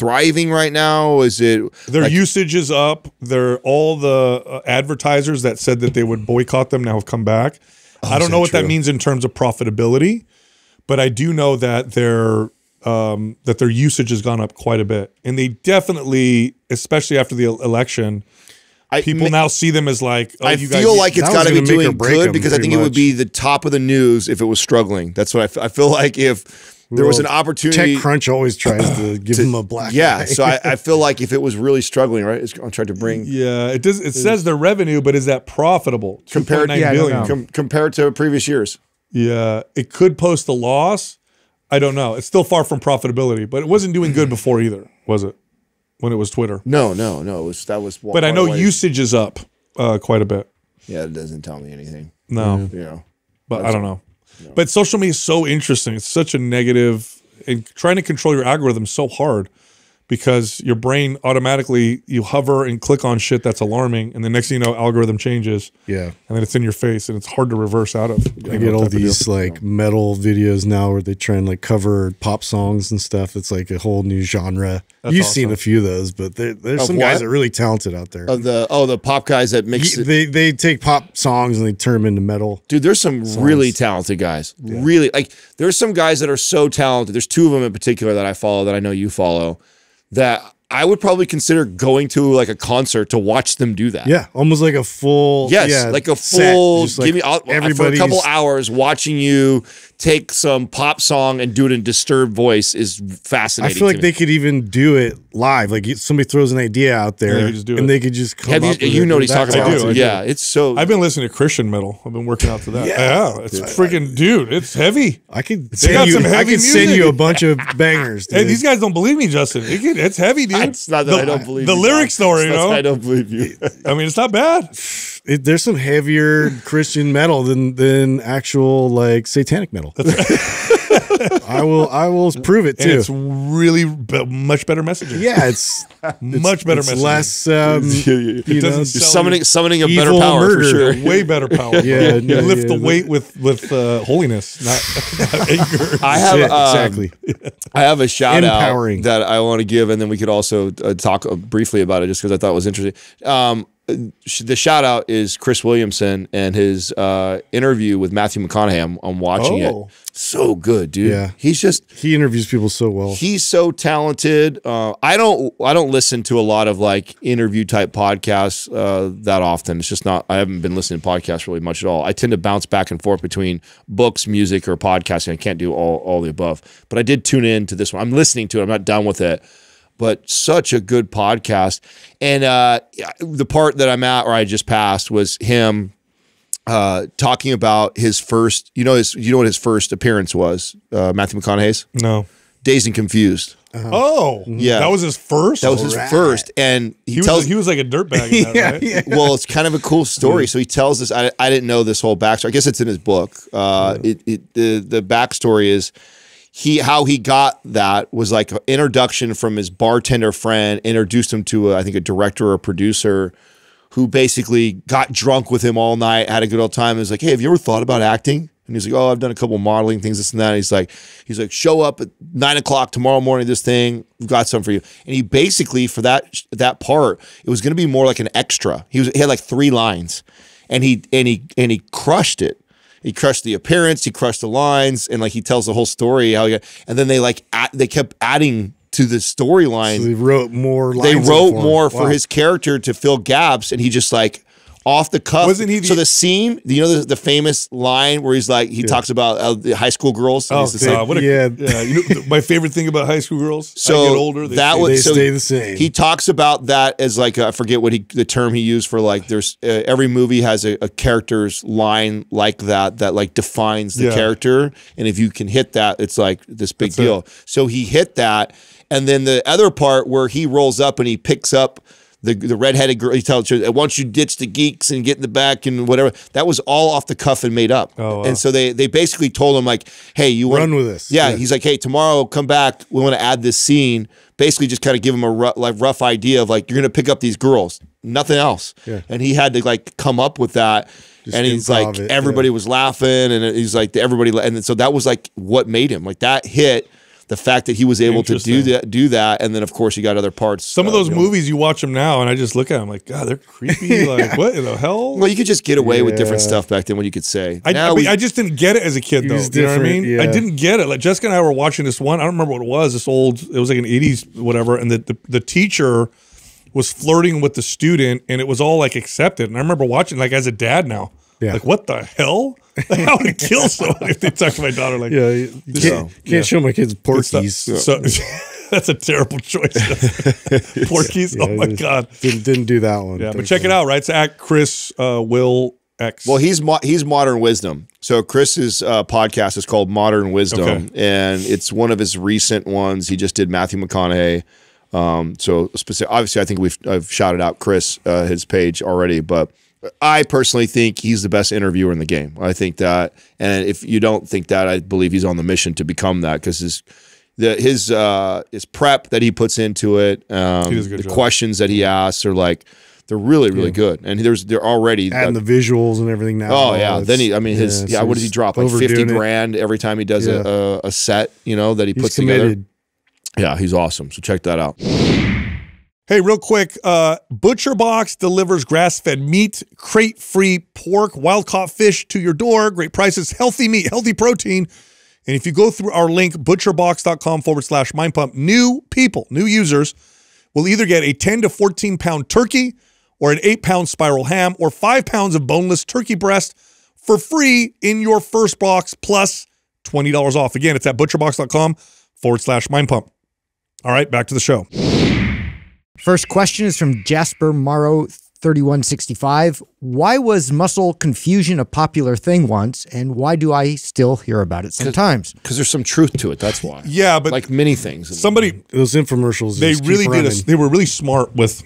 thriving right now? Is it Their like, usage is up. They're all the uh, advertisers that said that they would boycott them now have come back. I don't know what that means in terms of profitability, but I do know that their um, that their usage has gone up quite a bit, and they definitely, especially after the election, I, people now see them as like, oh, I you guys feel like it's got to be gonna make or doing good because I pretty think it would be the top of the news if it was struggling. That's what I, f- I feel like if there was an Well, opportunity. TechCrunch always tries to give him a black. yeah, eye. so I, I feel like if it was really struggling, right? It's, I'm trying to bring yeah, it does. It says their revenue, but is that profitable? compared, 2.9 Yeah, I billion. com- compared to previous years. Yeah, it could post a loss. I don't know. It's still far from profitability, but it wasn't doing good before either, was it? When it was Twitter. No, no, no. It was that was. But I know usage is up uh, quite a bit. Yeah, it doesn't tell me anything. No, You know, but I don't know. But social media is so interesting. It's such a negative, and trying to control your algorithm so hard because your brain automatically you hover and click on shit that's alarming, and the next thing you know, algorithm changes, yeah. and then it's in your face, and it's hard to reverse out of. I get all these like metal videos now where they try and like cover pop songs and stuff. It's like a whole new genre. You've seen a few of those, but there, there's Of some what? guys that are really talented out there. of the oh the pop guys that mix. Ye- it. they they take pop songs and they turn them into metal. Dude, there's some really talented guys. Really, like there's some guys that are so talented. There's two of them in particular that I follow that I know you follow. That I would probably consider going to like a concert to watch them do that. Yeah, almost like a full. Yes, yeah, like a set. full. Like give me I'll, for a couple hours watching you take some pop song and do it in disturbed voice is fascinating. I feel like they could even do it live. Like somebody throws an idea out there, they could just do and it. they could just come Have up you, with you it know what he's talking about? I do, I do. yeah, it's so. I've been listening to Christian metal. I've been working out to that. Yeah, it's freaking dude. It's heavy. I could got send you. some I heavy could send you a bunch of bangers. Dude. Hey, these guys don't believe me, Justin. It can- it's heavy, dude. it's not that the, I don't believe the you, lyric Doc. story. You not that I don't believe you. I mean, it's not bad. It- there's some heavier Christian metal than than actual like satanic metal. I will I will prove it And too. it's really be- much better messaging. yeah, it's much better it's messaging. less um, you It doesn't know, summoning summoning a better power murder. for sure. way better power. Yeah, you no, lift yeah. the weight with with uh, holiness, not, not anger. I have Yeah, um, exactly. I have a shout Empowering. out that I want to give, and then we could also uh, talk uh, briefly about it, just because I thought it was interesting. Um, sh- the shout out is Chris Williamson and his uh, interview with Matthew McConaughey. I'm, I'm watching Oh. it. So good, dude. Yeah. he's just He interviews people so well. he's so talented. Uh, I don't I don't listen to a lot of like interview type podcasts uh, that often. It's just not. I haven't been listening to podcasts really much at all. I tend to bounce back and forth between books, music, or podcasting. I can't do all all the above. But I did tune in to this one. I'm listening to it. I'm not done with it. But such a good podcast. And uh, the part that I'm at, or I just passed, was him uh, talking about his first. You know his. You know what his first appearance was? Uh, Matthew McConaughey's no. Dazed and Confused. Oh, Yeah. that was his first. That was his first, and he, He was tells. he was like a dirtbag. Yeah, right? yeah. well, it's kind of a cool story. So he tells this. I, I didn't know this whole backstory. I guess it's in his book. Uh, it, it the the backstory is he how he got that was like an introduction from his bartender friend. Introduced him to a, I think a director or a producer who basically got drunk with him all night, had a good old time. And was like, "Hey, have you ever thought about acting?" And he's like, "Oh, I've done a couple modeling things, this and that." And he's like, "He's like, show up at nine o'clock tomorrow morning. This thing, we've got something for you." And he basically for that that part, it was going to be more like an extra. He was he had like three lines, and he and he and he crushed it. He crushed the appearance, he crushed the lines, and like he tells the whole story. How he got, and then they like add, they kept adding to the storyline So they wrote more. they wrote for more for his character to fill gaps, and he just like off the cuff. Wasn't he the- so the scene? You know the, the famous line where he's like he talks about uh, the high school girls. Oh, he's just like- God, what a, Yeah. yeah. You know, my favorite thing about high school girls. so I get older. They that stay- was They so stay the same. He talks about that as like I forget what he the term he used for like there's uh, every movie has a, a character's line like that that like defines the Yeah. character, and if you can hit that, it's like this big That's deal. So he hit that, and then the other part where he rolls up and he picks up. The, the redheaded girl, he tells her, once you ditch the geeks and get in the back and whatever, that was all off the cuff and made up. Oh, wow. And so they they basically told him like, hey, you want Run with this. Yeah, Yeah. he's like, hey, tomorrow come back. We want to add this scene. Basically, just kind of give him a rough, like rough idea of like you're gonna pick up these girls, nothing else. Yeah. And he had to like come up with that. and he's like, it, everybody was laughing, and he's like, everybody, and so that was like what made him like that hit. The fact that he was able to do that, do that, and then of course he got other parts. Some of uh, those you know. movies you watch them now, and I just look at them like, God, they're creepy. Like, what in the hell? Well, you could just get away with different stuff back then. What you could say. I, now I, mean, we- I just didn't get it as a kid, though. You know what I different, mean? I didn't get it. Like Jessica and I were watching this one. I don't remember what it was. This old. It was like an '80s whatever, and the the, the teacher was flirting with the student, and it was all like accepted. And I remember watching like as a dad now. Yeah. Like what the hell? Like, I would kill someone if they talked to my daughter like Yeah, you you can't, can't show my kids Good. Porky's. So that's a terrible choice. Porky's. oh my Yeah, god. Didn't didn't do that one. Yeah, but check it out. Right, it's at Chris uh, Will X. Well, he's mo- he's modern wisdom. So Chris's uh, podcast is called Modern Wisdom, Okay. and it's one of his recent ones. He just did Matthew McConaughey. Um, so specific, obviously, I think we've I've shouted out Chris uh, his page already, but I personally think he's the best interviewer in the game. I think that, and if you don't think that, I believe he's on the mission to become that because his the his uh, his prep that he puts into it, um, He does a good the job. questions that he asks are like. They're really, really good, and there's they're already adding the visuals and everything now. Oh yeah, then he. I mean, his yeah. so what does he drop? Like fifty overdoing it. grand every time he does Yeah. a, a a set. You know that he He's puts committed. together. Yeah, he's awesome. So check that out. Hey, real quick, uh, Butcher Box delivers grass-fed meat, crate-free pork, wild-caught fish to your door. Great prices, healthy meat, healthy protein. And if you go through our link, butcherbox.com forward slash mind pump, new people, new users will either get a 10 to 14 pound turkey or an eight pound spiral ham or five pounds of boneless turkey breast for free in your first box plus $20 off. Again, it's at butcherbox.com forward slash mind pump. All right, back to the show. First question is from Jasper Morrow 3165. Why was muscle confusion a popular thing once, and why do I still hear about it sometimes? Because there's some truth to it. That's why. Yeah, but like many things. somebody Those infomercials. they really did a, they were really smart with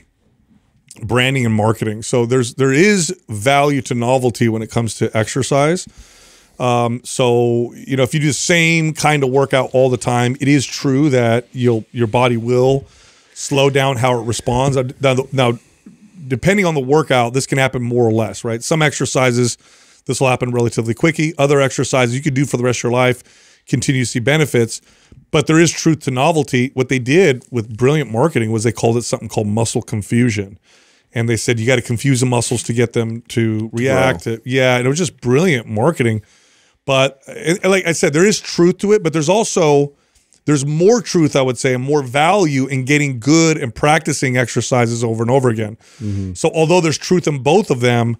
branding and marketing so there's there is value to novelty when it comes to exercise um, so you know if you do the same kind of workout all the time it is true that you'll your body will slow down how it responds. Now, depending on the workout this can happen more or less right? Some exercises this will happen relatively quickly other exercises you could do for the rest of your life continue to see benefits. But there is truth to novelty. What they did with brilliant marketing was they called it something called muscle confusion. And they said you got to confuse the muscles to get them to react. To, yeah and it was just brilliant marketing. But like i said there is truth to it but there's also there's more truth i would say and more value in getting good and practicing exercises over and over again so although there's truth in both of them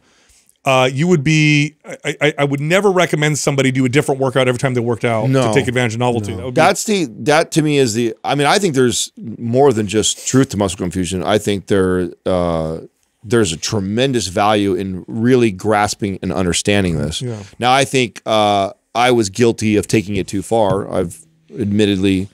uh, you would be I, I, I would never recommend somebody do a different workout every time they worked out No. to take advantage of novelty That would be- That's the that to me is the. I mean, I think there's more than just truth to muscle confusion. I think there uh, there's a tremendous value in really grasping and understanding this. Yeah. Now, I think uh, I was guilty of taking it too far. I've admittedly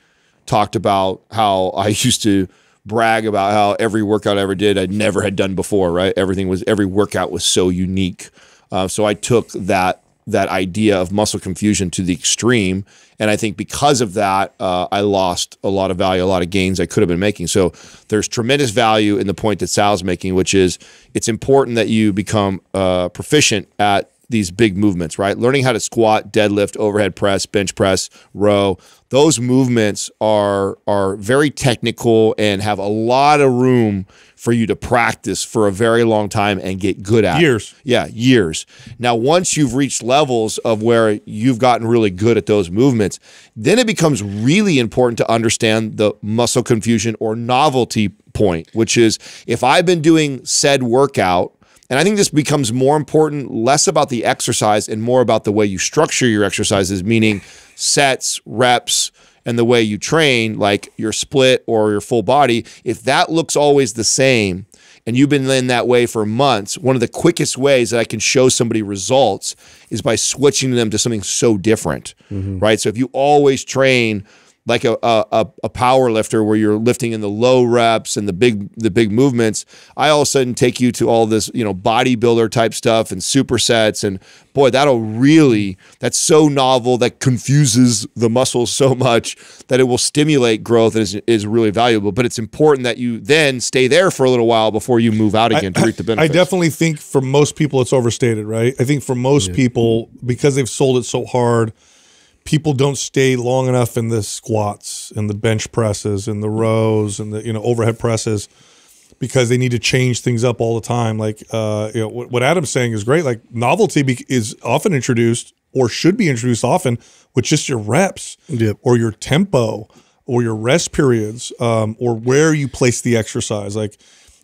talked about how I used to brag about how every workout I ever did I never had done before. Right, everything was every workout was so unique. Uh, so I took that that idea of muscle confusion to the extreme, and I think because of that, uh, I lost a lot of value, a lot of gains I could have been making. So there's tremendous value in the point that Sal's making, which is it's important that you become uh, proficient at these big movements, right? Learning how to squat, deadlift, overhead press, bench press, row. Those movements are are very technical and have a lot of room for you to practice for a very long time and get good at. Years. Yeah, years. Now, once you've reached levels of where you've gotten really good at those movements, then it becomes really important to understand the muscle confusion or novelty point, which is if I've been doing said workout and I think this becomes more important, less about the exercise and more about the way you structure your exercises, meaning sets, reps, and the way you train, like your split or your full body. If that looks always the same, and you've been in that way for months, one of the quickest ways that I can show somebody results is by switching them to something so different, mm-hmm. right? So if you always train like a, a a power lifter where you're lifting in the low reps and the big the big movements, I all of a sudden take you to all this you know bodybuilder type stuff and supersets and boy that'll really that's so novel that confuses the muscles so much that it will stimulate growth and is, is really valuable. But it's important that you then stay there for a little while before you move out again to reap the benefits I definitely think for most people it's overstated, right? I think for most people, because they've sold it so hard, people don't stay long enough in the squats and the bench presses and the rows and the you know overhead presses because they need to change things up all the time. Like uh, you know what, what Adam's saying is great. Like novelty be- is often introduced or should be introduced often with just your reps Yep. or your tempo or your rest periods um, or where you place the exercise. Like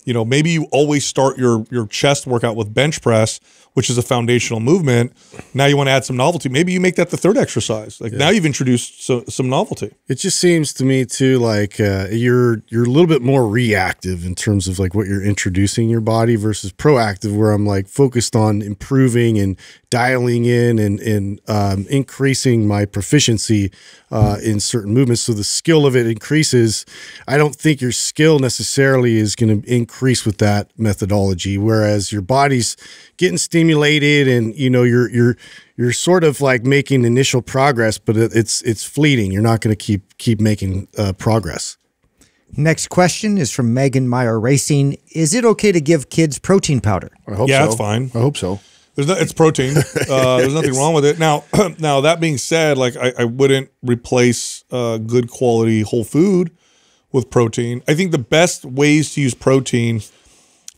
you know maybe you always start your your chest workout with bench press which is a foundational movement now you want to add some novelty maybe you make that the third exercise like now you've introduced so, some novelty It just seems to me too like uh, you're you're a little bit more reactive in terms of like what you're introducing your body versus proactive, where I'm like focused on improving and dialing in and and um, increasing my proficiency uh, in certain movements. So the skill of it increases. I don't think your skill necessarily is going to increase with that methodology, whereas your body's getting stimulated and you know you're you're you're sort of like making initial progress, but it's it's fleeting. You're not going to keep keep making uh, progress. Next question is from Megan Meyer Racing. Is it okay to give kids protein powder? I hope Yeah, so. it's fine. I hope so. There's no, it's protein. Uh, there's nothing wrong with it. Now, now that being said, like I, I wouldn't replace uh, good quality whole food with protein. I think the best ways to use protein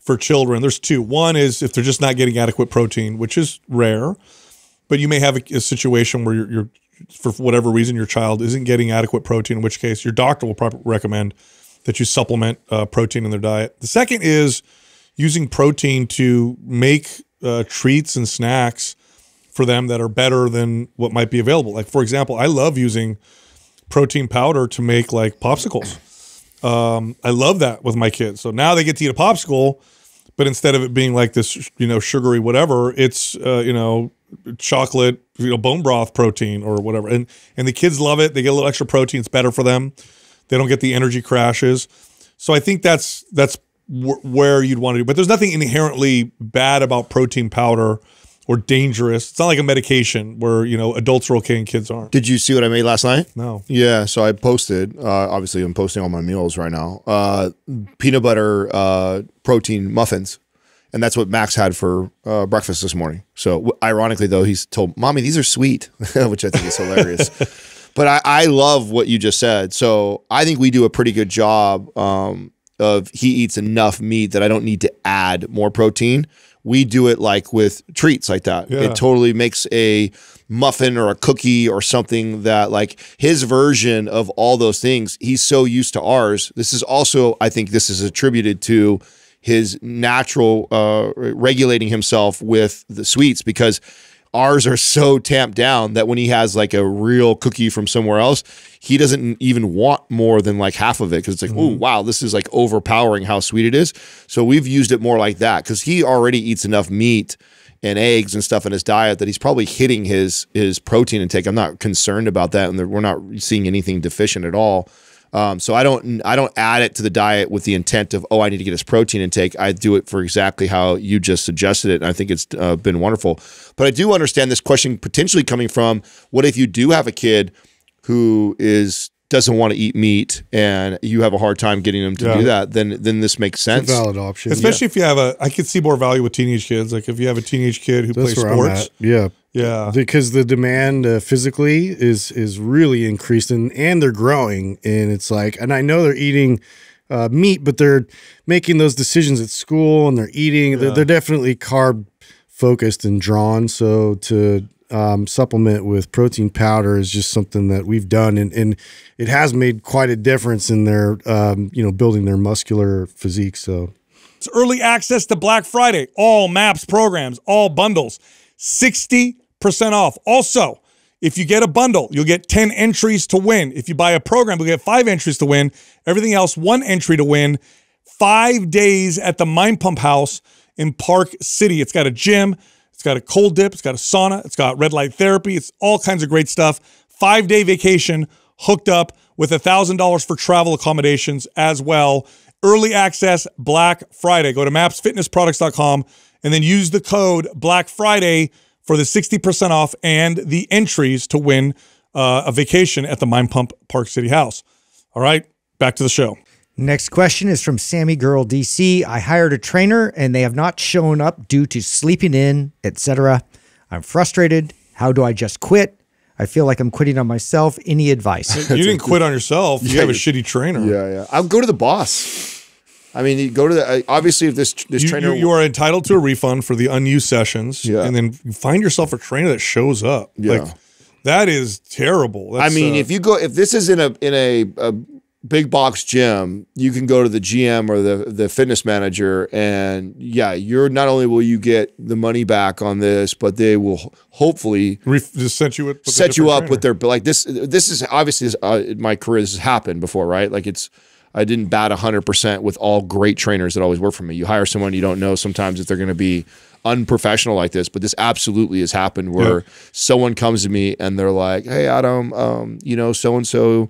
for children, there's two. One is if they're just not getting adequate protein, which is rare, but you may have a, a situation where you're, you're, for whatever reason, your child isn't getting adequate protein. In which case, your doctor will probably recommend that you supplement uh, protein in their diet. The second is using protein to make uh, treats and snacks for them that are better than what might be available. Like for example, I love using protein powder to make like popsicles. Um, I love that with my kids. So now they get to eat a popsicle, but instead of it being like this, you know, sugary whatever, it's uh, you know chocolate, you know, bone broth protein or whatever, and and the kids love it. They get a little extra protein. It's better for them. They don't get the energy crashes. So I think that's that's wh- where you'd want to do. But there's nothing inherently bad about protein powder or dangerous. It's not like a medication where you know adults are okay and kids aren't. Did you see what I made last night? No. Yeah, so I posted. Uh, obviously, I'm posting all my meals right now. Uh, peanut butter uh, protein muffins, and that's what Max had for uh, breakfast this morning. So, ironically, though, he's told mommy these are sweet, which I think is hilarious. but I, I love what you just said. So I think we do a pretty good job um, of he eats enough meat that I don't need to add more protein. We do it like with treats like that. Yeah. It totally makes a muffin or a cookie or something that like his version of all those things. He's so used to ours. This is also, I think, this is attributed to his natural uh, regulating himself with the sweets because ours are so tamped down that when he has like a real cookie from somewhere else, he doesn't even want more than like half of it because it's like, oh wow, this is like overpowering how sweet it is. So we've used it more like that because he already eats enough meat and eggs and stuff in his diet that he's probably hitting his his protein intake. I'm not concerned about that, and we're not seeing anything deficient at all. Um, so I don't I don't add it to the diet with the intent of oh I need to get his protein intake. I do it for exactly how you just suggested it, and I think it's uh, been wonderful. But I do understand this question potentially coming from what if you do have a kid who is doesn't want to eat meat and you have a hard time getting them to Yeah. do that, then then this makes It's a sense. valid option. Especially if you have a, I could see more value with teenage kids. Like if you have a teenage kid who That's plays sports. Yeah. Yeah. because the demand uh, physically is is really increased and and they're growing and it's like and I know they're eating uh, meat but they're making those decisions at school and they're eating they're, they're definitely carb focused and drawn so to um, supplement with protein powder is just something that we've done and, and it has made quite a difference in their um, you know building their muscular physique so It's early access to Black Friday, all maps programs, all bundles, 60% off. Also, if you get a bundle, you'll get 10 entries to win. If you buy a program, you'll get five entries to win. Everything else, one entry to win. Five days at the Mind Pump House in Park City. It's got a gym, it's got a cold dip, it's got a sauna, it's got red light therapy, it's all kinds of great stuff. Five day vacation hooked up with $1,000 for travel accommodations as well. Early access Black Friday. Go to mapsfitnessproducts.com and then use the code Black Friday for the 60% off and the entries to win uh, a vacation at the Mind Pump Park City House. All right, back to the show. Next question is from Sammy Girl DC. I hired a trainer and they have not shown up due to sleeping in, etc. I'm frustrated. How do I just quit? I feel like I'm quitting on myself. Any advice? you didn't quit on yourself. You Yeah, have a shitty trainer. Yeah, yeah. I'll go to the boss. I mean, you go to the uh, obviously if this this You, trainer you, you are entitled to a refund for the unused sessions, Yeah. and then find yourself a trainer that shows up. Yeah. Like that is terrible. I mean, uh, if you go, if this is in a in a, a big box gym, you can go to the GM or the the fitness manager, and yeah, you're not only will you get the money back on this, but they will hopefully ref- just set you with, with set you up with trainer. their like this. This is obviously uh, my career. This has happened before, right? Like it's. I didn't bat hundred percent with all great trainers that always work for me. You hire someone you don't know sometimes if they're going to be unprofessional like this, but this absolutely has happened where someone comes to me and they're like, "Hey, Adam, um, you know, so and so."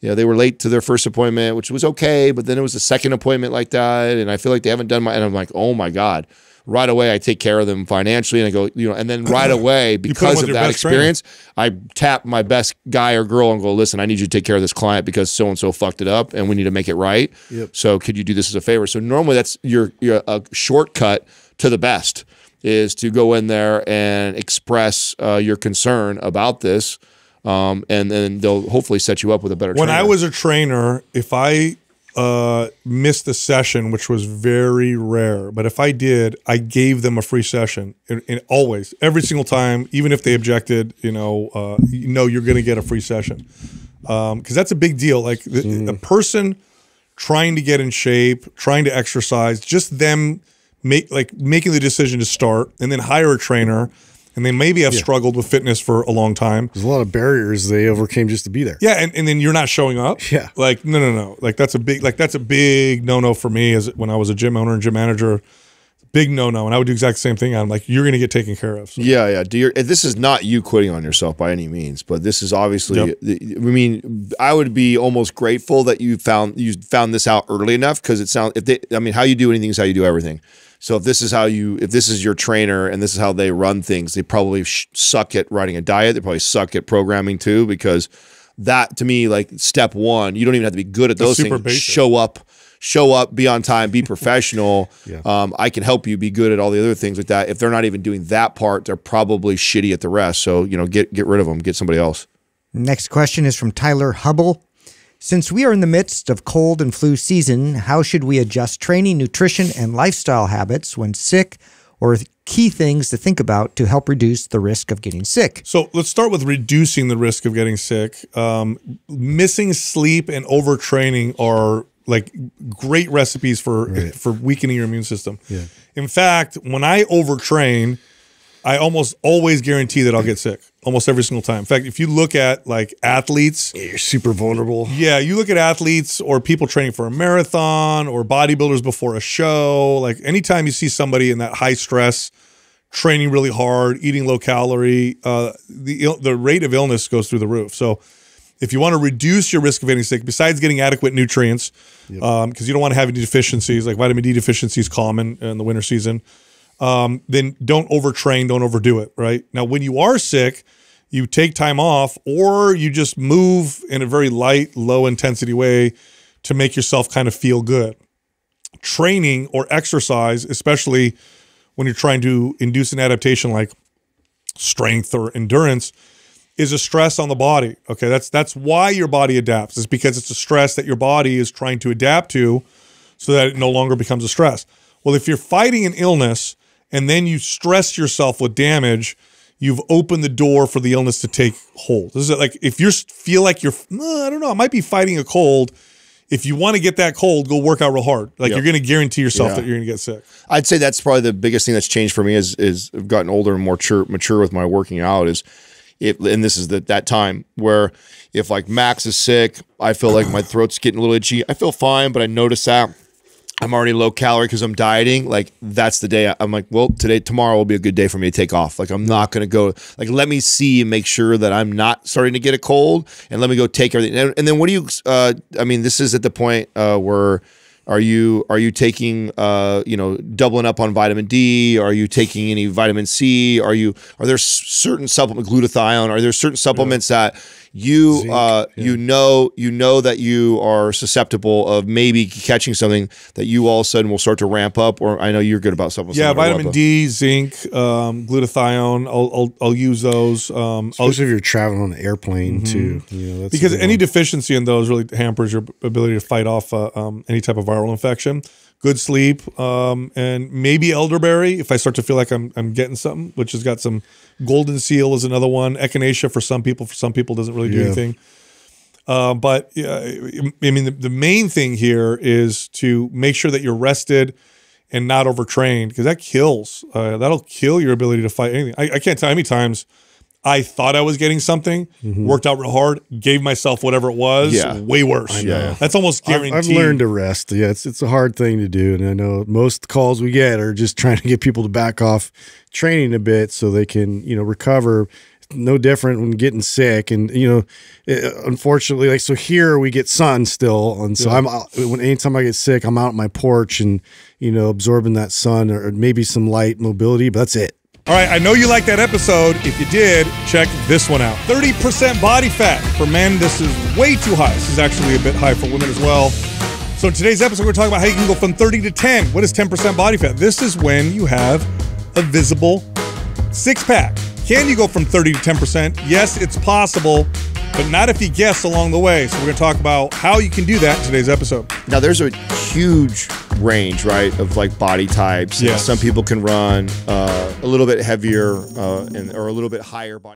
You know, they were late to their first appointment, which was okay, but then it was a second appointment like that, and I feel like they haven't done my. And I'm like, oh my god! Right away, I take care of them financially, and I go, you know, and then right away because of that experience, I tap my best guy or girl and go, listen, I need you to take care of this client because so and so fucked it up, and we need to make it right. Yep. So could you do this as a favor? So normally that's your your a shortcut to the best is to go in there and express uh, your concern about this. Um, and then they'll hopefully set you up with a better when I was a trainer, if I uh, missed a session, which was very rare, but if I did, I gave them a free session. And, and always, every single time, even if they objected, you know, uh, you know, you're going to get a free session because that's a big deal. Like the, a person trying to get in shape, trying to exercise, just them make like making the decision to start and then hire a trainer. And they maybe have struggled with fitness for a long time. There's a lot of barriers they overcame just to be there. Yeah, and, and then you're not showing up. Yeah. Like, no, no, no. Like that's a big like that's a big no no for me as when I was a gym owner and gym manager. Big no no. And I would do exact same thing. I'm like, you're gonna get taken care of. So, Yeah, yeah. Do your, this is not you quitting on yourself by any means, but this is obviously. Yep. I mean, I would be almost grateful that you found you found this out early enough because it sounds. If they, I mean, how you do anything is how you do everything. So if this is how you, if this is your trainer and this is how they run things, they probably sh- suck at writing a diet. They probably suck at programming too, because that to me, like step one, you don't even have to be good at those super things. basic. Show up, show up, be on time, be professional. um, I can help you be good at all the other things like that. If they're not even doing that part, they're probably shitty at the rest. So you know, get get rid of them, get somebody else. Next question is from Tyler Hubble. Since we are in the midst of cold and flu season, how should we adjust training, nutrition, and lifestyle habits when sick, or key things to think about to help reduce the risk of getting sick? So let's start with reducing the risk of getting sick. Um, missing sleep and overtraining are like great recipes for for weakening your immune system. Yeah. In fact, when I overtrain, I almost always guarantee that I'll get sick almost every single time. In fact, if you look at like athletes, You're super vulnerable. yeah, you look at athletes or people training for a marathon or bodybuilders before a show, like anytime you see somebody in that high stress, training really hard, eating low calorie, uh, the the rate of illness goes through the roof. So if you want to reduce your risk of getting sick, besides getting adequate nutrients, because you don't want to have any deficiencies, like vitamin D deficiency is common in the winter season, um, then don't overtrain, don't overdo it, right? Now, when you are sick, you take time off or you just move in a very light, low intensity way to make yourself kind of feel good. Training or exercise, especially when you're trying to induce an adaptation like strength or endurance, is a stress on the body. Okay, that's that's why your body adapts. Is because it's a stress that your body is trying to adapt to, so that it no longer becomes a stress. Well, if you're fighting an illness and then you stress yourself with damage, you've opened the door for the illness to take hold. This is it like if you feel like you're, "Uh, I don't know, I might be fighting a cold. If you want to get that cold, go work out real hard. Like you're going to guarantee yourself Yeah. that you're going to get sick. I'd say that's probably the biggest thing that's changed for me is is I've gotten older and more mature, mature with my working out is it and this is the, that time where if like Max is sick, I feel like my throat's getting a little itchy. I feel fine, but I notice that I'm already low calorie because I'm dieting. Like that's the day I'm like, well, today, tomorrow will be a good day for me to take off. Like I'm not going to go. Like let me see and make sure that I'm not starting to get a cold, and let me go take everything. And, and then what do you? Uh, I mean, this is at the point uh, where. Are you are you taking uh you know doubling up on vitamin D? Are you taking any vitamin C? Are you are there certain supplement glutathione? Are there certain supplements that you Zinc, uh, yeah. you know you know that you are susceptible of maybe catching something that you all of a sudden will start to ramp up. Or I know you're good about something. Yeah, vitamin D, zinc, um, glutathione. I'll, I'll I'll use those. Um, I'll, Especially if you're traveling on an airplane too. You know, that's because any one. deficiency in those really hampers your ability to fight off uh, um, any type of viral infection. Good sleep, um, and maybe elderberry if I start to feel like I'm I'm getting something, which has got some golden seal is another one. Echinacea for some people, for some people doesn't really do Yeah. anything. Uh, but I mean, the, the main thing here is to make sure that you're rested and not overtrained because that kills. Uh, that'll kill your ability to fight anything. I, I can't tell how many times I thought I was getting something, worked out real hard, gave myself whatever it was, Yeah. way worse. know. That's almost I've, guaranteed. I've learned to rest. Yeah, it's it's a hard thing to do, and I know most calls we get are just trying to get people to back off training a bit so they can you know recover. No different when getting sick, and you know, eh, unfortunately, like so here we get sun still, and so I'm out, when anytime I get sick, I'm out on my porch and you know absorbing that sun or maybe some light mobility, but that's it. All right, I know you liked that episode. If you did, check this one out. 30% body fat. For men, this is way too high. This is actually a bit high for women as well. So in today's episode, we're talking about how you can go from 30 to 10. What is 10% body fat? This is when you have a visible six pack. Can you go from 30 to 10%? Yes, it's possible, but not if you guess along the way. So we're going to talk about how you can do that in today's episode. Now there's a huge range, right, of like body types. Yes. Some people can run uh, a little bit heavier uh, and or a little bit higher body.